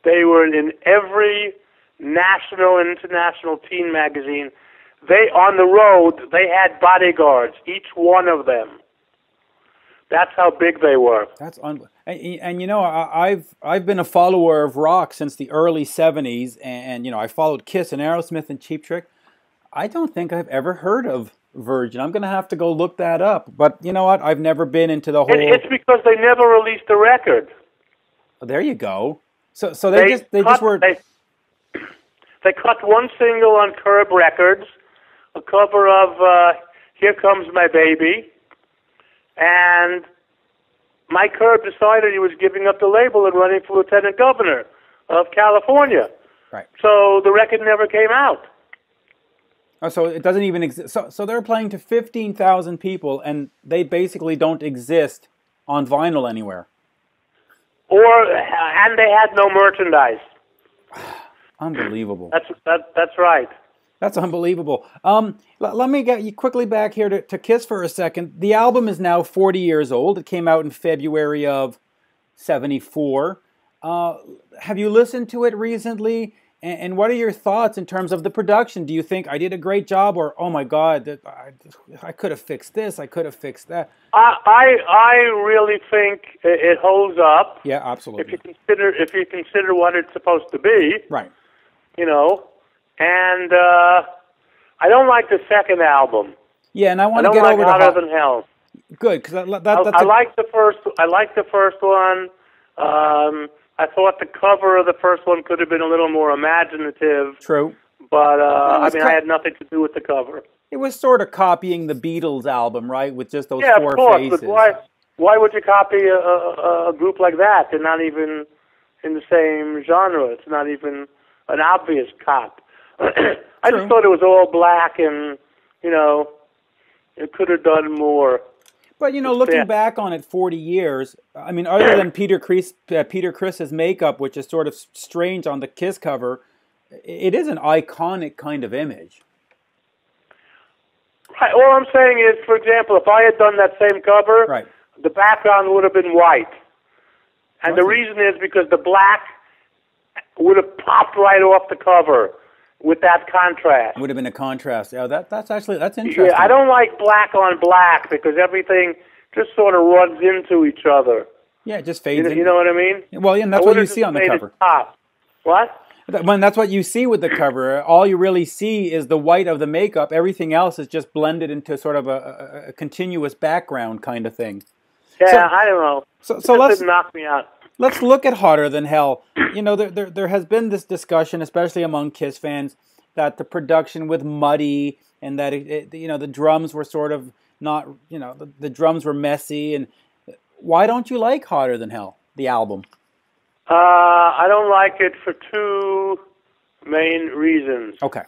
They were in every national and international teen magazine. They on the road, they had bodyguards, each one of them. That's how big they were. That's un- and, and you know I, I've I've been a follower of rock since the early '70s, and, and you know I followed Kiss and Aerosmith and Cheap Trick. I don't think I've ever heard of Virgin. I'm going to have to go look that up. But you know what? I've never been into the whole. It, it's because they never released a record. Oh, there you go. So so they, just they cut, just were They, they cut one single on Curb Records, a cover of uh, "Here Comes My Baby," and Mike Curb decided he was giving up the label and running for lieutenant governor of California. right. So the record never came out. Oh, so it doesn't even exist. So so they're playing to 15,000 people, and they basically don't exist on vinyl anywhere. Or uh, and they had no merchandise. Unbelievable. That's that, that's right. That's unbelievable. Um, l- let me get you quickly back here to, to Kiss for a second. The album is now 40 years old. It came out in February of 74. Uh, have you listened to it recently? And, and what are your thoughts in terms of the production? Do you think I did a great job, or oh my God, that I, I could have fixed this, I could have fixed that? I I, I really think it, it holds up. Yeah, absolutely. If you consider if you consider what it's supposed to be, Right. you know, and uh, I don't like the second album. Yeah, and I I want to don't get like over to Hotter Hot- Than Hell. good because that, that, I, I a- like the first. I like the first one. Um, I thought the cover of the first one could have been a little more imaginative, true. but uh, I mean, ki- I had nothing to do with the cover. It was sort of copying the Beatles album, right, with just those Yeah, four of course, faces. but why? Why would you copy a, a, a group like that? They're not even in the same genre. It's not even an obvious cop. I True. just thought it was all black, and you know, it could have done more. But you know, looking Yeah. back on it, forty years. I mean, other than Peter Criss, uh, Peter Criss's makeup, which is sort of strange on the Kiss cover, it is an iconic kind of image. Right. All I'm saying is, for example, if I had done that same cover, Right. the background would have been white, and the Awesome. reason is because the black would have popped right off the cover with that contrast. Would have been a contrast. Yeah, that that's actually that's interesting. Yeah, I don't like black on black because everything just sort of runs into each other. Yeah, it just You fades. know, in. you know what I mean? Well, yeah, and that's I what you see on the cover. Pop. What? When that's what you see with the cover, all you really see is the white of the makeup. Everything else is just blended into sort of a, a, a continuous background kind of thing. Yeah, So- I don't know. So, so let's knock me out. Let's look at hotter than hell. You know, there, there there has been this discussion, especially among Kiss fans, that the production with Muddy and that it, it, you know the drums were sort of not you know the, the drums were messy. And why don't you like hotter than hell, the album? Uh, I don't like it for two main reasons. Okay,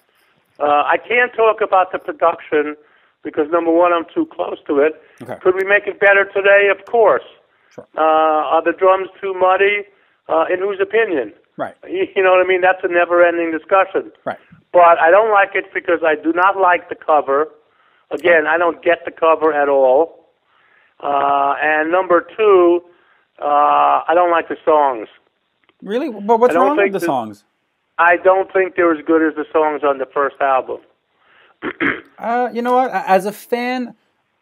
Uh, I can't talk about the production because number one, I'm too close to it. Okay. Could we make it better today? Of course. Sure. Uh, are the drums too muddy? Uh, in whose opinion? right, You you know what I mean? That's a never-ending discussion. right. But I don't like it because I do not like the cover. Again, I don't get the cover at all. Uh, and number two, uh, I don't like the songs. Really, but what's wrong with think the songs? I don't think they're as good as the songs on the first album. Uh, you know what? As a fan,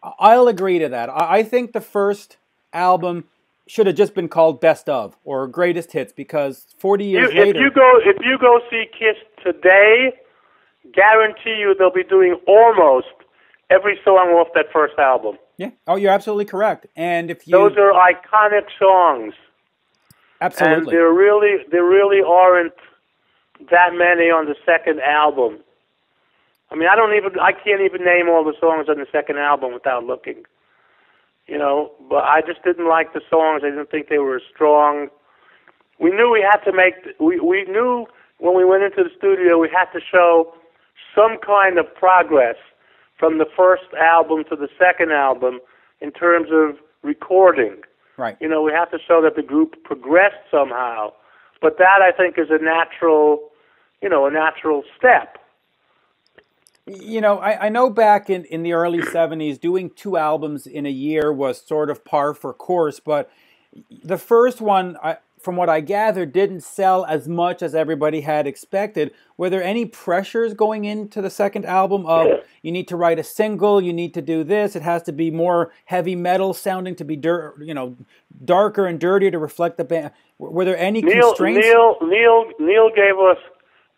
I'll agree to that. I I think the first album should have just been called Best of or Greatest Hits because 40 You, years if later. you go, if you go see Kiss today, guarantee you they'll be doing almost every song off that first album. Yeah. Oh, you're absolutely correct. And if you Those are iconic songs, and absolutely there really there really aren't that many on the second album. I mean, I don't even I can't even name all the songs on the second album without looking. You know, but I just didn't like the songs. I didn't think they were strong. We knew we had to make. We we knew when we went into the studio we had to show some kind of progress from the first album to the second album in terms of recording. right. You know, we have to show that the group progressed somehow. But that I think is a natural, you know, a natural step. You know, I, I know back in, in the early 70s, doing two albums in a year was sort of par for course, but the first one, I, from what I gathered, didn't sell as much as everybody had expected. Were there any pressures going into the second album of you need to write a single, you need to do this, it has to be more heavy metal sounding to be dir- you know, darker and dirtier to reflect the band? Were there any Neil constraints? Neil Neil Neil gave us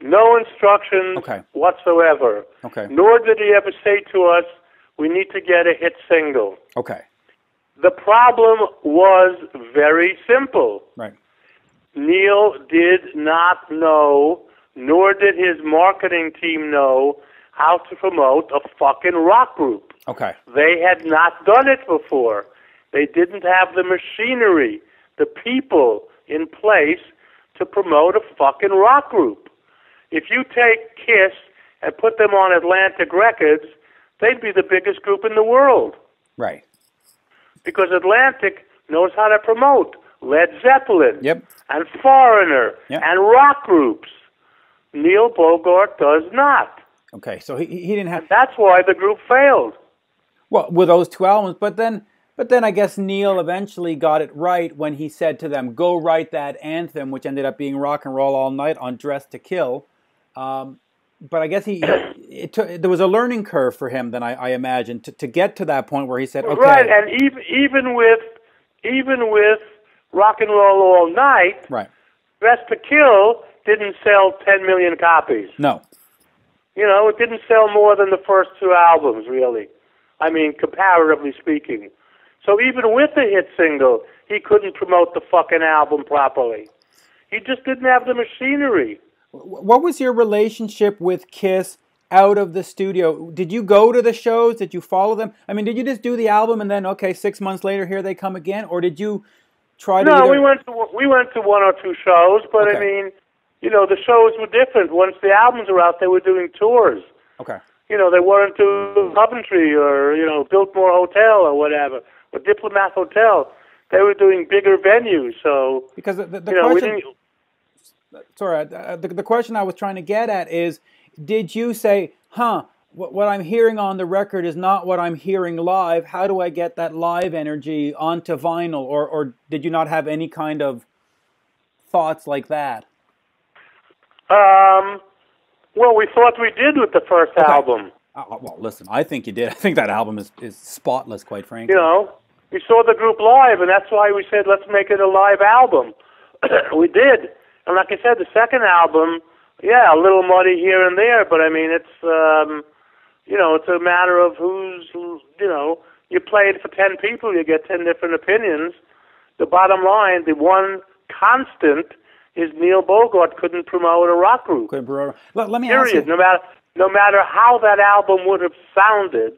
no instructions Okay. whatsoever. Okay. Nor did he ever say to us, "We need to get a hit single." Okay, The problem was very simple. right. Neil did not know, nor did his marketing team know, how to promote a fucking rock group. Okay. They had not done it before. They didn't have the machinery, the people in place to promote a fucking rock group. If you take Kiss and put them on Atlantic Records, they'd be the biggest group in the world Right. because Atlantic knows how to promote Led Zeppelin Yep. and Foreigner Yep. and rock groups. Neil Bogart does not. Okay. So he, he didn't have That's why the group failed. well with those two albums, but then but then I guess Neil eventually got it right when he said to them, "Go write that anthem," which ended up being "Rock and Roll All Night" on "Dressed to Kill." Um, but I guess he, it took, there was a learning curve for him. Then I, I imagine to, to get to that point where he said, "Okay, Right, and even even with even with Rock and Roll All Night, right, Dressed to Kill didn't sell 10 million copies. no, You know, it didn't sell more than the first two albums, really. I mean, comparatively speaking. So even with the hit single, he couldn't promote the fucking album properly. He just didn't have the machinery. What was your relationship with Kiss out of the studio? Did you go to the shows? Did you follow them? I mean, did you just do the album and then okay, six months later here they come again, or did you try to? No, either- we went to we went to one or two shows, but I mean, you know, the shows were different. Once the albums were out, they were doing tours. Okay, You know, they weren't to Coventry or you know Biltmore Hotel or whatever, or Diplomat Hotel. They were doing bigger venues, so because the, the, the you know we question. Sorry, uh, the, the question I was trying to get at is did you say, huh, what, what I'm hearing on the record is not what I'm hearing live? How do I get that live energy onto vinyl? Or, or did you not have any kind of thoughts like that? Um, well, we thought we did with the first album. Uh, well, listen, I think you did. I think that album is, is spotless, quite frankly. You know, we saw the group live, and that's why we said let's make it a live album. we did, and like I said, the second album, yeah, a little muddy here and there, but I mean, it's um, you know, it's a matter of who's you know, you play it for ten people, you get ten different opinions. The bottom line, the one constant is Neil Bogart couldn't promote a rock group. Couldn't brew- Let, let me ask Period. you. No matter no matter how that album would have sounded,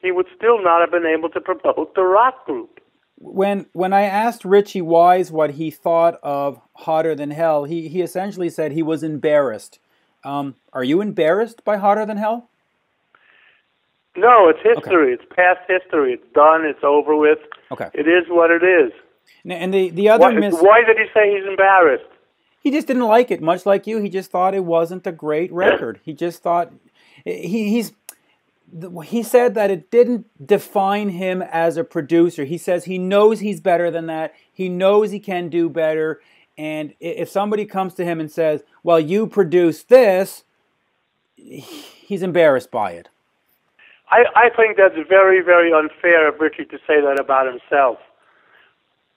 he would still not have been able to promote the rock group. When when I asked Richie Wise what he thought of Hotter Than Hell, he he essentially said he was embarrassed. Um, are you embarrassed by Hotter Than Hell? No, it's history. It's past history. It's done. It's over with. Okay. It is what it is. And the the other Why, miss, why did he say he's embarrassed? he just didn't like it. Much like you, he just thought it wasn't a great record. He just thought he he's. He said that it didn't define him as a producer. He says he knows he's better than that. He knows he can do better. And if somebody comes to him and says, "Well, you produced this," he's embarrassed by it. I, I think that's very, very unfair of Richie to say that about himself.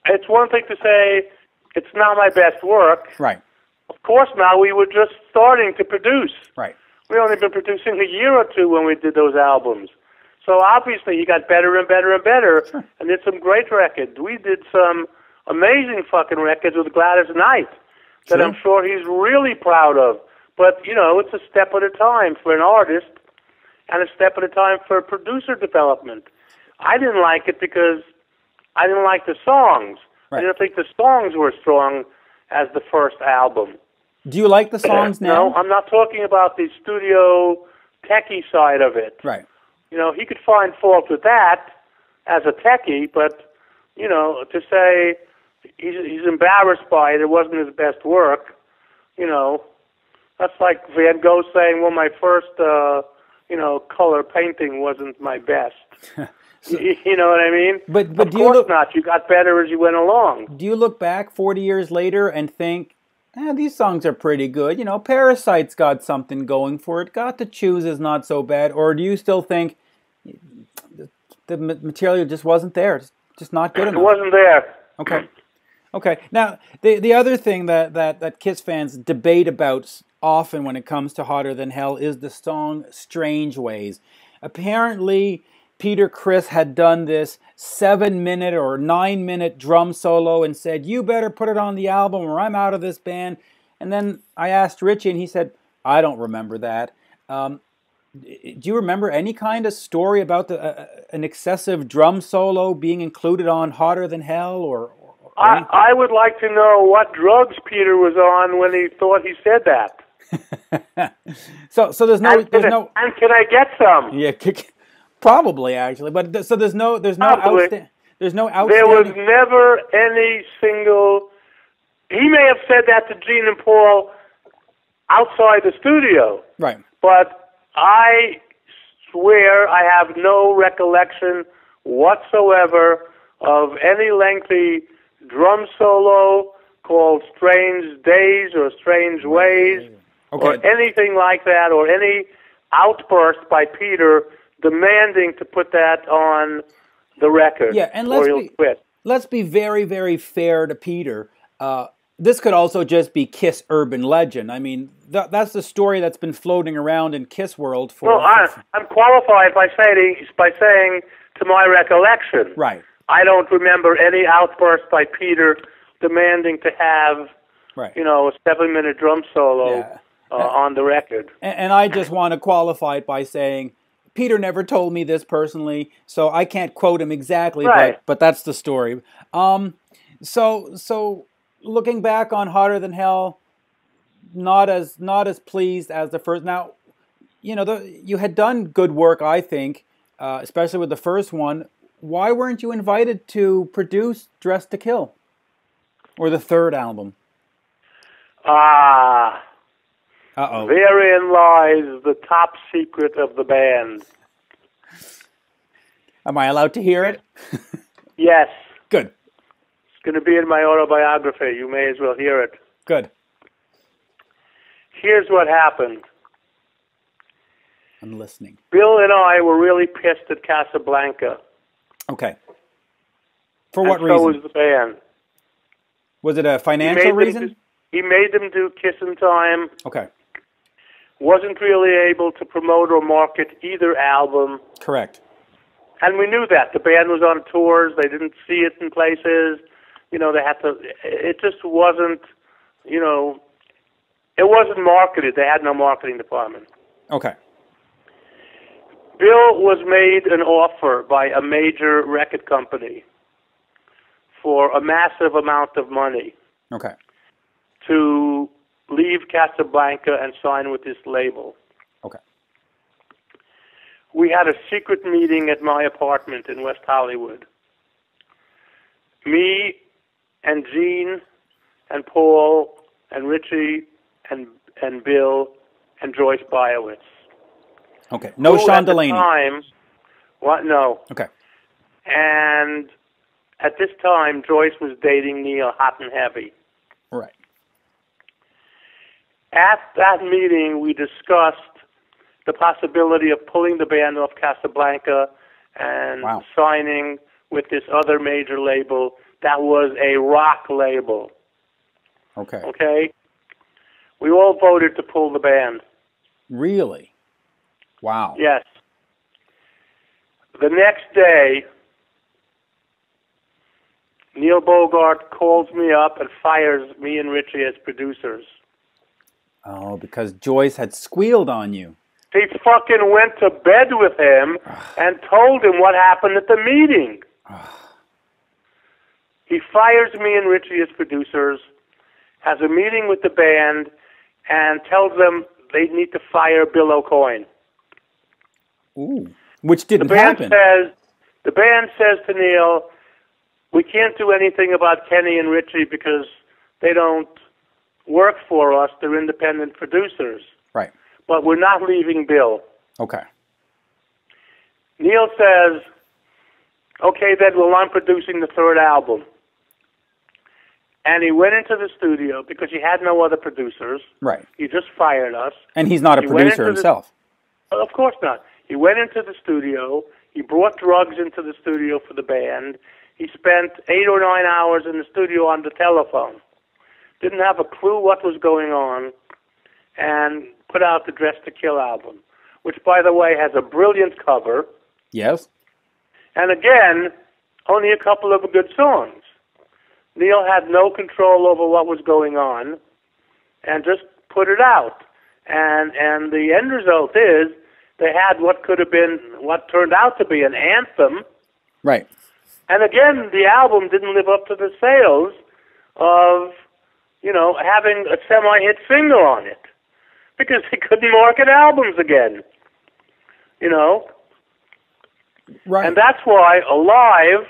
It's one thing to say it's not my best work. Right. Of course, now we were just starting to produce. Right. We only been producing a year or two when we did those albums. So obviously he got better and better and better, and did some great records. We did some amazing fucking records with Gladys Knight that Sure. I'm sure he's really proud of. But you know, it's a step at a time for an artist, and a step at a time for producer development. I didn't like it because I didn't like the songs. Right. I didn't think the songs were strong as the first album. Do you like the songs now? No, I'm not talking about the studio techie side of it. right. You know, he could find fault with that as a techie, but you know, to say he's he's embarrassed by it, it wasn't his best work. You know, that's like Van Gogh saying, "Well, my first, uh, you know, color painting wasn't my best." you, you know what I mean? But- but of do you course look- not. You got better as you went along. Do you look back 40 years later and think, eh, these songs are pretty good? You know, Parasite's got something going for it. Got to Choose is not so bad. Or do you still think the- the material just wasn't there? It's just not good enough. It wasn't there. Okay. Okay. Now, the the other thing that, that, that Kiss fans debate about often when it comes to Hotter Than Hell is the song Strange Ways. Apparently, Peter Criss had done this seven minute or nine minute drum solo and said, You better put it on the album or I'm out of this band. And then I asked Richie and he said, I don't remember that. Um, do you remember any kind of story about the, uh, an excessive drum solo being included on Hotter Than Hell or, I, I would like to know what drugs Peter was on when he thought he said that. so so there's no and, there's can, no and can I get some? yeah kick- probably actually but th- so there's no there's no outsta- there's no outstanding. There was never any single. He may have said that to Gene and Paul outside the studio, right but I swear I have no recollection whatsoever of any lengthy drum solo called Strange Days or Strange Ways or anything like that or any outburst by Peter demanding to put that on the record Yeah, and let's he'll be- quit. let's be very very fair to Peter uh, this could also just be Kiss urban legend I mean th- that's the story that's been floating around in Kiss world for, Well, I, I'm qualified by saying by saying to my recollection. right I don't remember any outburst by Peter demanding to have, right you know, a seven-minute drum solo Yeah. uh, on the record. And, and I just want to qualify it by saying Peter never told me this personally, so I can't quote him exactly, Right. but but that's the story. Um, so so looking back on Hotter Than Hell, not as not as pleased as the first. Now, you know, the, you had done good work, I think, uh, especially with the first one. Why weren't you invited to produce Dressed to Kill or the third album? Ah, Uh oh. therein lies the top secret of the band. Am I allowed to hear it? Yes, Good. it's going to be in my autobiography. You may as well hear it. Good. Here's what happened. I'm listening. Bill and I were really pissed at Casablanca. Okay. For and what so reason? was the band. Was it a financial them reason? do- he made them do Kissing Time. Okay. Wasn't really able to promote or market either album. Correct. And we knew that. The band was on tours. They didn't see it in places. You know, they had to, it just wasn't, you know, it wasn't marketed. They had no marketing department. Okay. Bill was made an offer by a major record company for a massive amount of money Okay. to leave Casablanca and sign with this label. Okay. We had a secret meeting at my apartment in West Hollywood. Me and Gene and Paul and Richie and and Bill and Joyce Biawitz. Okay. No Who Sean at the Delaney. Time, what? No. Okay. And at this time, Joyce was dating Neil hot and heavy. Right. At that meeting, we discussed the possibility of pulling the band off Casablanca and Wow. signing with this other major label that was a rock label. Okay. Okay? We all voted to pull the band. Really? Wow. Yes. the next day, Neil Bogart calls me up and fires me and Richie as producers. Oh, because Joyce had squealed on you. He fucking went to bed with him and told him what happened at the meeting. he fires me and Richie as producers, has a meeting with the band, and tells them they need to fire Bill Aucoin. Ooh. Which didn't the band happen. says the band says to Neil, "We can't do anything about Kenny and Richie because they don't work for us. They're independent producers. Right. But we're not leaving Bill." Okay. Neil says, "Okay, then. Well, I'm producing the third album." And he went into the studio because he had no other producers. Right. He just fired us. And he's not a He producer into the- himself. Of course not. He went into the studio. He brought drugs into the studio for the band. He spent eight or nine hours in the studio on the telephone. Didn't have a clue what was going on, and put out the Dressed to Kill album, which, by the way, has a brilliant cover. Yes. And again, only a couple of good songs. Neil had no control over what was going on, and just put it out. And and the end result is they had what could have been what turned out to be an anthem. Right. And again, the album didn't live up to the sales of, you know, having a semi-hit single on it because they couldn't market albums again. You know, Right. and that's why Alive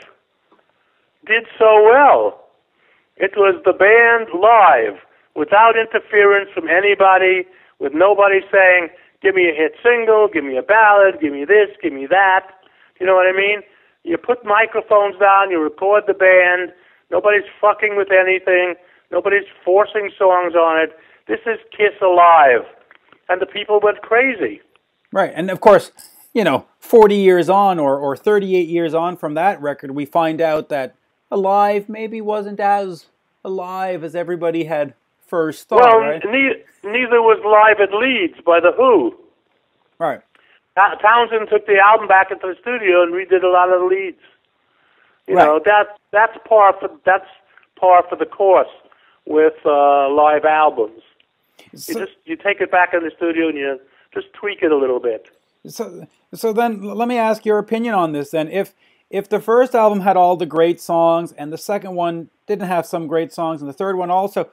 did so well. It was the band live, without interference from anybody, with nobody saying, give me a hit single, give me a ballad, give me this, give me that. You know what I mean? You put microphones down, you record the band, nobody's fucking with anything, nobody's forcing songs on it. This is Kiss Alive. And the people went crazy. Right. And of course, you know, 40 years on or, or 38 years on from that record, we find out that Alive maybe wasn't as alive as everybody had first thought, Well, right? ne- neither was Live at Leeds by The Who. Right. Townshend took the album back into the studio and redid a lot of the leads. You Right. know that that's par for that's par for the course with uh, live albums. You just you take it back in the studio and you just tweak it a little bit. so, so then let me ask your opinion on this then. If if the first album had all the great songs and the second one didn't have some great songs and the third one also,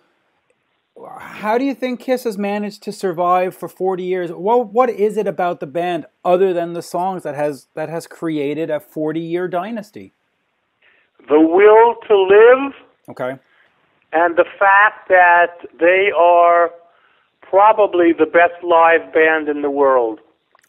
how do you think Kiss has managed to survive for 40 years? What what is it about the band other than the songs that has that has created a 40-year dynasty? The will to live Okay. And the fact that they are probably the best live band in the world.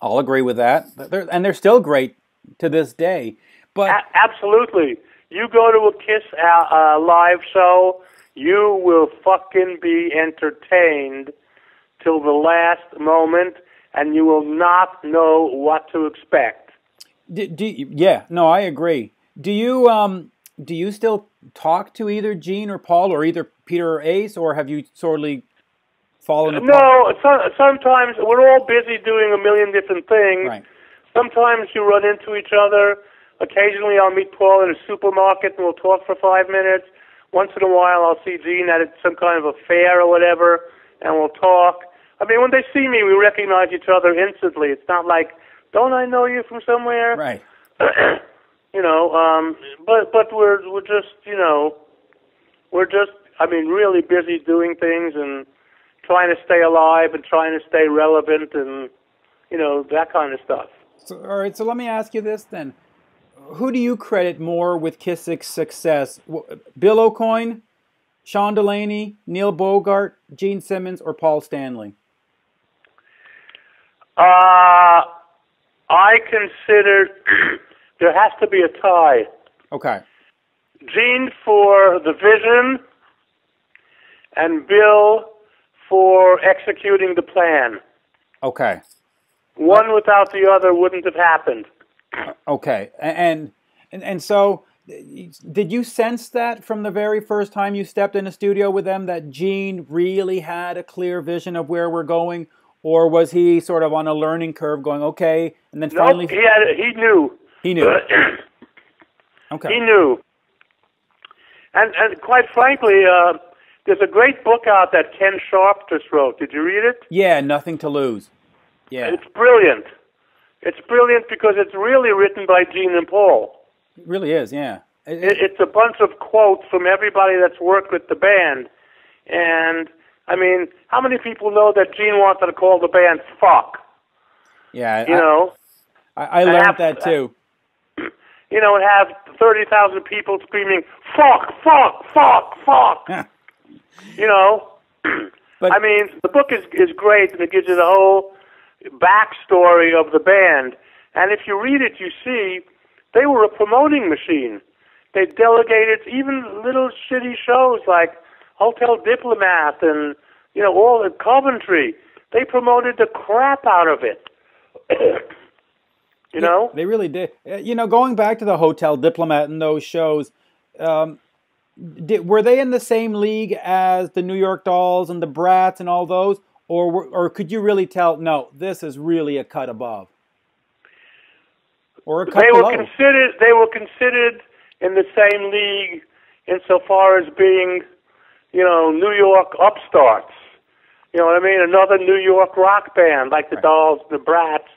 I'll agree with that. They're, and they're still great to this day. But A- absolutely. You go to a Kiss uh, uh, live show, you will fucking be entertained till the last moment, and you will not know what to expect. do, do you- yeah, no, I agree. Do you um do you still talk to either Gene or Paul or either Peter or Ace, or have you sorely fallen apart? No, so, sometimes we're all busy doing a million different things. Right. Sometimes you run into each other. Occasionally, I'll meet Paul in a supermarket and we'll talk for five minutes. Once in a while, I'll see Gene at some kind of a fair or whatever, and we'll talk. I mean, when they see me, we recognize each other instantly. It's not like, don't I know you from somewhere? Right. you know, um, but but we're we're just you know, we're just I mean really busy doing things and trying to stay alive and trying to stay relevant and you know that kind of stuff. So, all right. So let me ask you this then: Who do you credit more with Kissick's success? Bill Aucoin, Sean Delaney, Neil Bogart, Gene Simmons, or Paul Stanley? Uh, I consider there has to be a tie. Okay. Gene for the vision, and Bill for executing the plan. Okay. One without the other wouldn't have happened. Uh, okay, and and and so, did you sense that from the very first time you stepped in a studio with them that Gene really had a clear vision of where we're going, or was he sort of on a learning curve, going okay, and then Nope, finally? he had he knew He knew. okay. He knew. And and quite frankly, uh, there's a great book out that Ken Sharp just wrote. Did you read it? Yeah, nothing to lose. Yeah. It's brilliant. It's brilliant because it's really written by Gene and Paul. It really is, yeah. It, it, it's a bunch of quotes from everybody that's worked with the band. And, I mean, how many people know that Gene wanted to call the band Fuck? Yeah. You I, know? I, I learned that too. You know, and have 30,000 people screaming, Fuck, fuck, fuck, fuck. you know? but, I mean, the book is, is great and it gives you the whole backstory of the band. And if you read it, you see they were a promoting machine. They delegated even little shitty shows like Hotel Diplomat and you know all in Coventry. They promoted the crap out of it. you know, they really did. Uh, you know, going back to the Hotel Diplomat and those shows, um, did, were they in the same league as the New York Dolls and the Brats and all those, or or could you really tell? No, this is really a cut above, or a cut They below. were considered. They were considered in the same league insofar as being, you know, New York upstarts. You know what I mean? Another New York rock band like the right. Dolls, the Brats.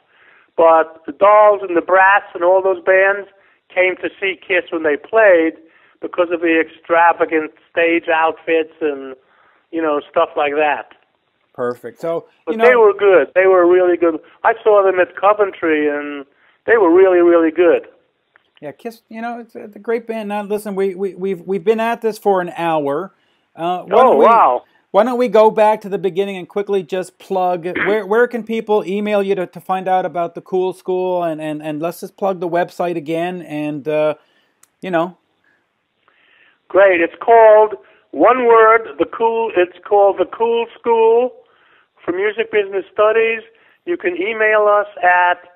But the Dolls and the Brats and all those bands came to see Kiss when they played because of the extravagant stage outfits and you know stuff like that. Perfect. So, but you know, they were good. They were really good. I saw them at Coventry, and they were really, really good. Yeah, Kiss. You know, it's, it's a great band. Now, listen, we we we've we've been at this for an hour. Uh, oh we, wow! Why don't we go back to the beginning and quickly just plug where where can people email you to, to find out about the Cool School and, and, and let's just plug the website again and uh, you know. Great. It's called one word. The cool. It's called the Cool School for Music Business Studies. You can email us at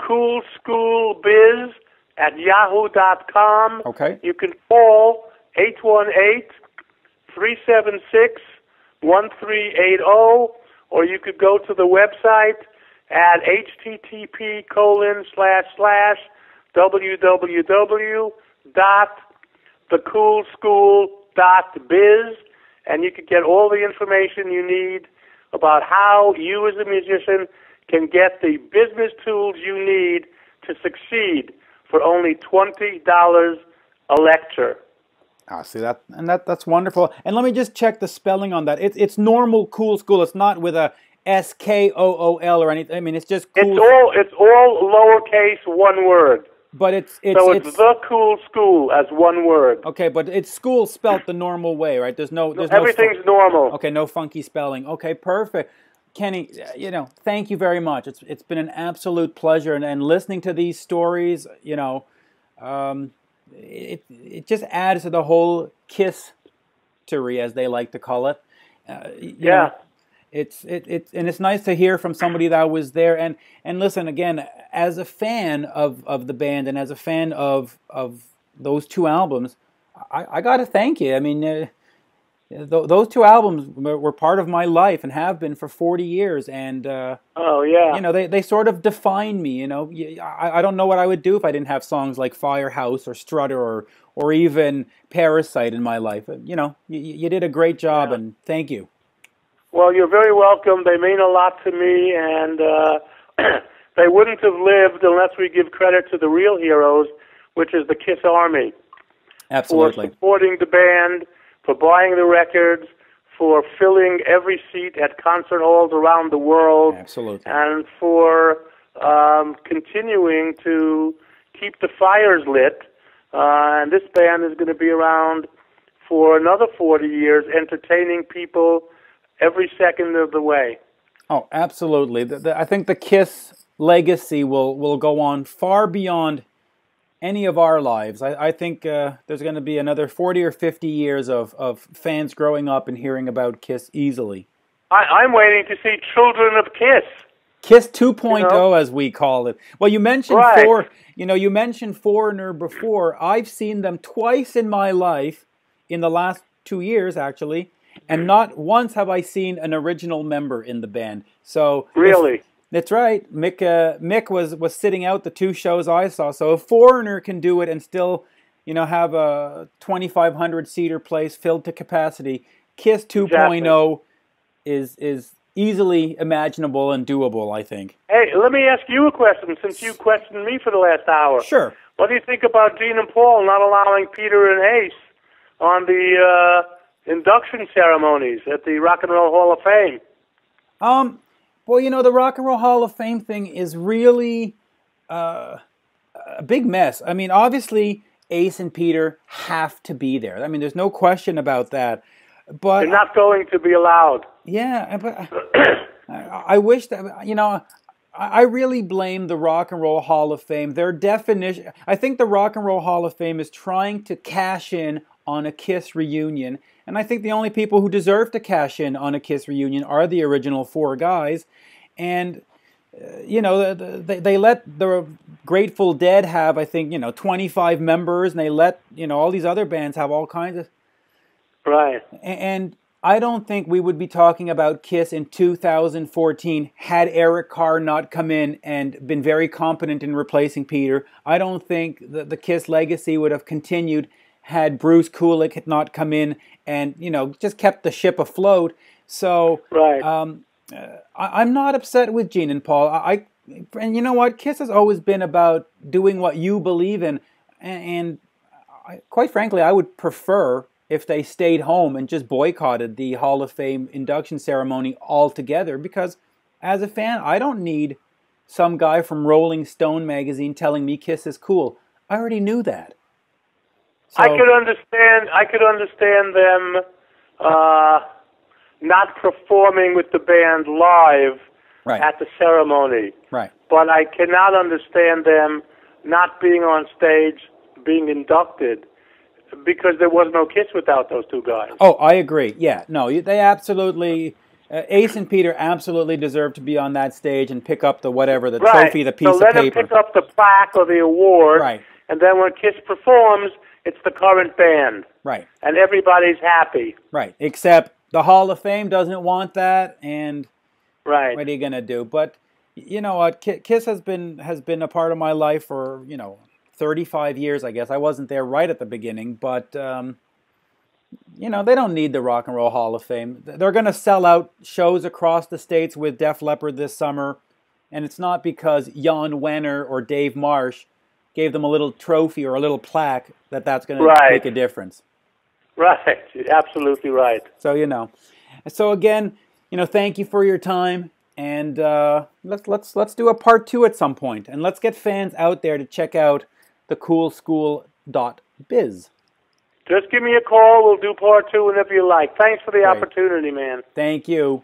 coolschoolbiz at yahoo.com. Okay. You can call 818 376 1380, or you could go to the website at http colon slash slash www dot and you could get all the information you need about how you as a musician can get the business tools you need to succeed for only twenty dollars a lecture. Ah, see that, and that that's wonderful. And let me just check the spelling on that. It's it's normal cool school. It's not with a S K O O L or anything. I mean, it's just cool. It's all it's all lowercase, one word. But it's it's so it's, it's, the cool school as one word. Okay, but it's school spelt the normal way, right? There's no there's everything's no normal. Okay, no funky spelling. Okay, perfect. Kenny, you know, thank you very much. It's it's been an absolute pleasure, and, and listening to these stories, you know, um, it it just adds to the whole kiss tory, as they like to call it. Uh, yeah. Know, it's it, it and it's nice to hear from somebody that was there and and listen again as a fan of of the band and as a fan of of those two albums i i got to thank you i mean uh, th- those two albums were part of my life and have been for 40 years and uh, oh yeah you know they, they sort of define me you know I, I don't know what i would do if i didn't have songs like firehouse or strutter or or even parasite in my life you know you, you did a great job yeah. and thank you well, you're very welcome. They mean a lot to me, and uh, they wouldn't have lived unless we give credit to the real heroes, which is the Kiss Army. Absolutely. For supporting the band, for buying the records, for filling every seat at concert halls around the world. Absolutely. And for um, continuing to keep the fires lit. Uh, and this band is going to be around for another 40 years, entertaining people every second of the way. Oh, absolutely. The, the, I think the Kiss legacy will, will go on far beyond any of our lives. I, I think uh, there's going to be another 40 or 50 years of, of fans growing up and hearing about Kiss easily. I, am waiting to see Children of Kiss. Kiss 2.0, you know? as we call it. Well, you mentioned right. four. You know, you mentioned Foreigner before. I've seen them twice in my life, in the last two years, actually and not once have I seen an original member in the band. So really, That's right. Mick uh, Mick was was sitting out the two shows I saw. So a foreigner can do it and still, you know, have a 2500 seater place filled to capacity. Kiss 2.0 exactly. is is easily imaginable and doable, I think. Hey, let me ask you a question since you questioned me for the last hour. Sure. What do you think about Gene and Paul not allowing Peter and Ace on the uh, induction ceremonies at the Rock and Roll Hall of Fame? Um, well, you know, the Rock and Roll Hall of Fame thing is really uh, a big mess. I mean, obviously, Ace and Peter have to be there. I mean, there's no question about that. But they're not going to be allowed. Yeah, but I, I wish that you know. I really blame the Rock and Roll Hall of Fame. Their definition, I think the Rock and Roll Hall of Fame is trying to cash in on a Kiss reunion. And I think the only people who deserve to cash in on a Kiss reunion are the original four guys. And, uh, you know, they, they let the Grateful Dead have, I think, you know, 25 members, and they let, you know, all these other bands have all kinds of. Right. And I don't think we would be talking about Kiss in 2014 had Eric Carr not come in and been very competent in replacing Peter. I don't think that the Kiss legacy would have continued had Bruce Kulick had not come in and you know just kept the ship afloat. So right. Um, uh, I, am not upset with Gene and Paul. I, and you know what, Kiss has always been about doing what you believe in, and, and I, quite frankly, I would prefer if they stayed home and just boycotted the Hall of Fame induction ceremony altogether because as a fan, I don't need some guy from Rolling Stone magazine telling me Kiss is cool. I already knew that. So, I could understand I could understand them uh, not performing with the band live right. at the ceremony. Right. But I cannot understand them not being on stage being inducted because there was no Kiss without those two guys. Oh, I agree. Yeah, no, they absolutely. Uh, Ace and Peter absolutely deserve to be on that stage and pick up the whatever, the right. trophy, the piece of paper. so let them pick up the plaque or the award. Right. And then when Kiss performs, it's the current band. Right. And everybody's happy. Right. Except the Hall of Fame doesn't want that, and right. what are you gonna do? But you know what? Kiss has been has been a part of my life for you know 35 years, I guess. I wasn't there right at the beginning, but um, you know, they don't need the Rock and Roll Hall of Fame. They're going to sell out shows across the states with Def Leppard this summer, and it's not because Jan Wenner or Dave Marsh gave them a little trophy or a little plaque that that's going right. to make a difference. Right, absolutely right. So you know, so again, you know, thank you for your time, and uh, let's let's let's do a part two at some point, and let's get fans out there to check out thecoolschool.biz. Just give me a call. We'll do part two whenever you like. Thanks for the Great. opportunity, man. Thank you.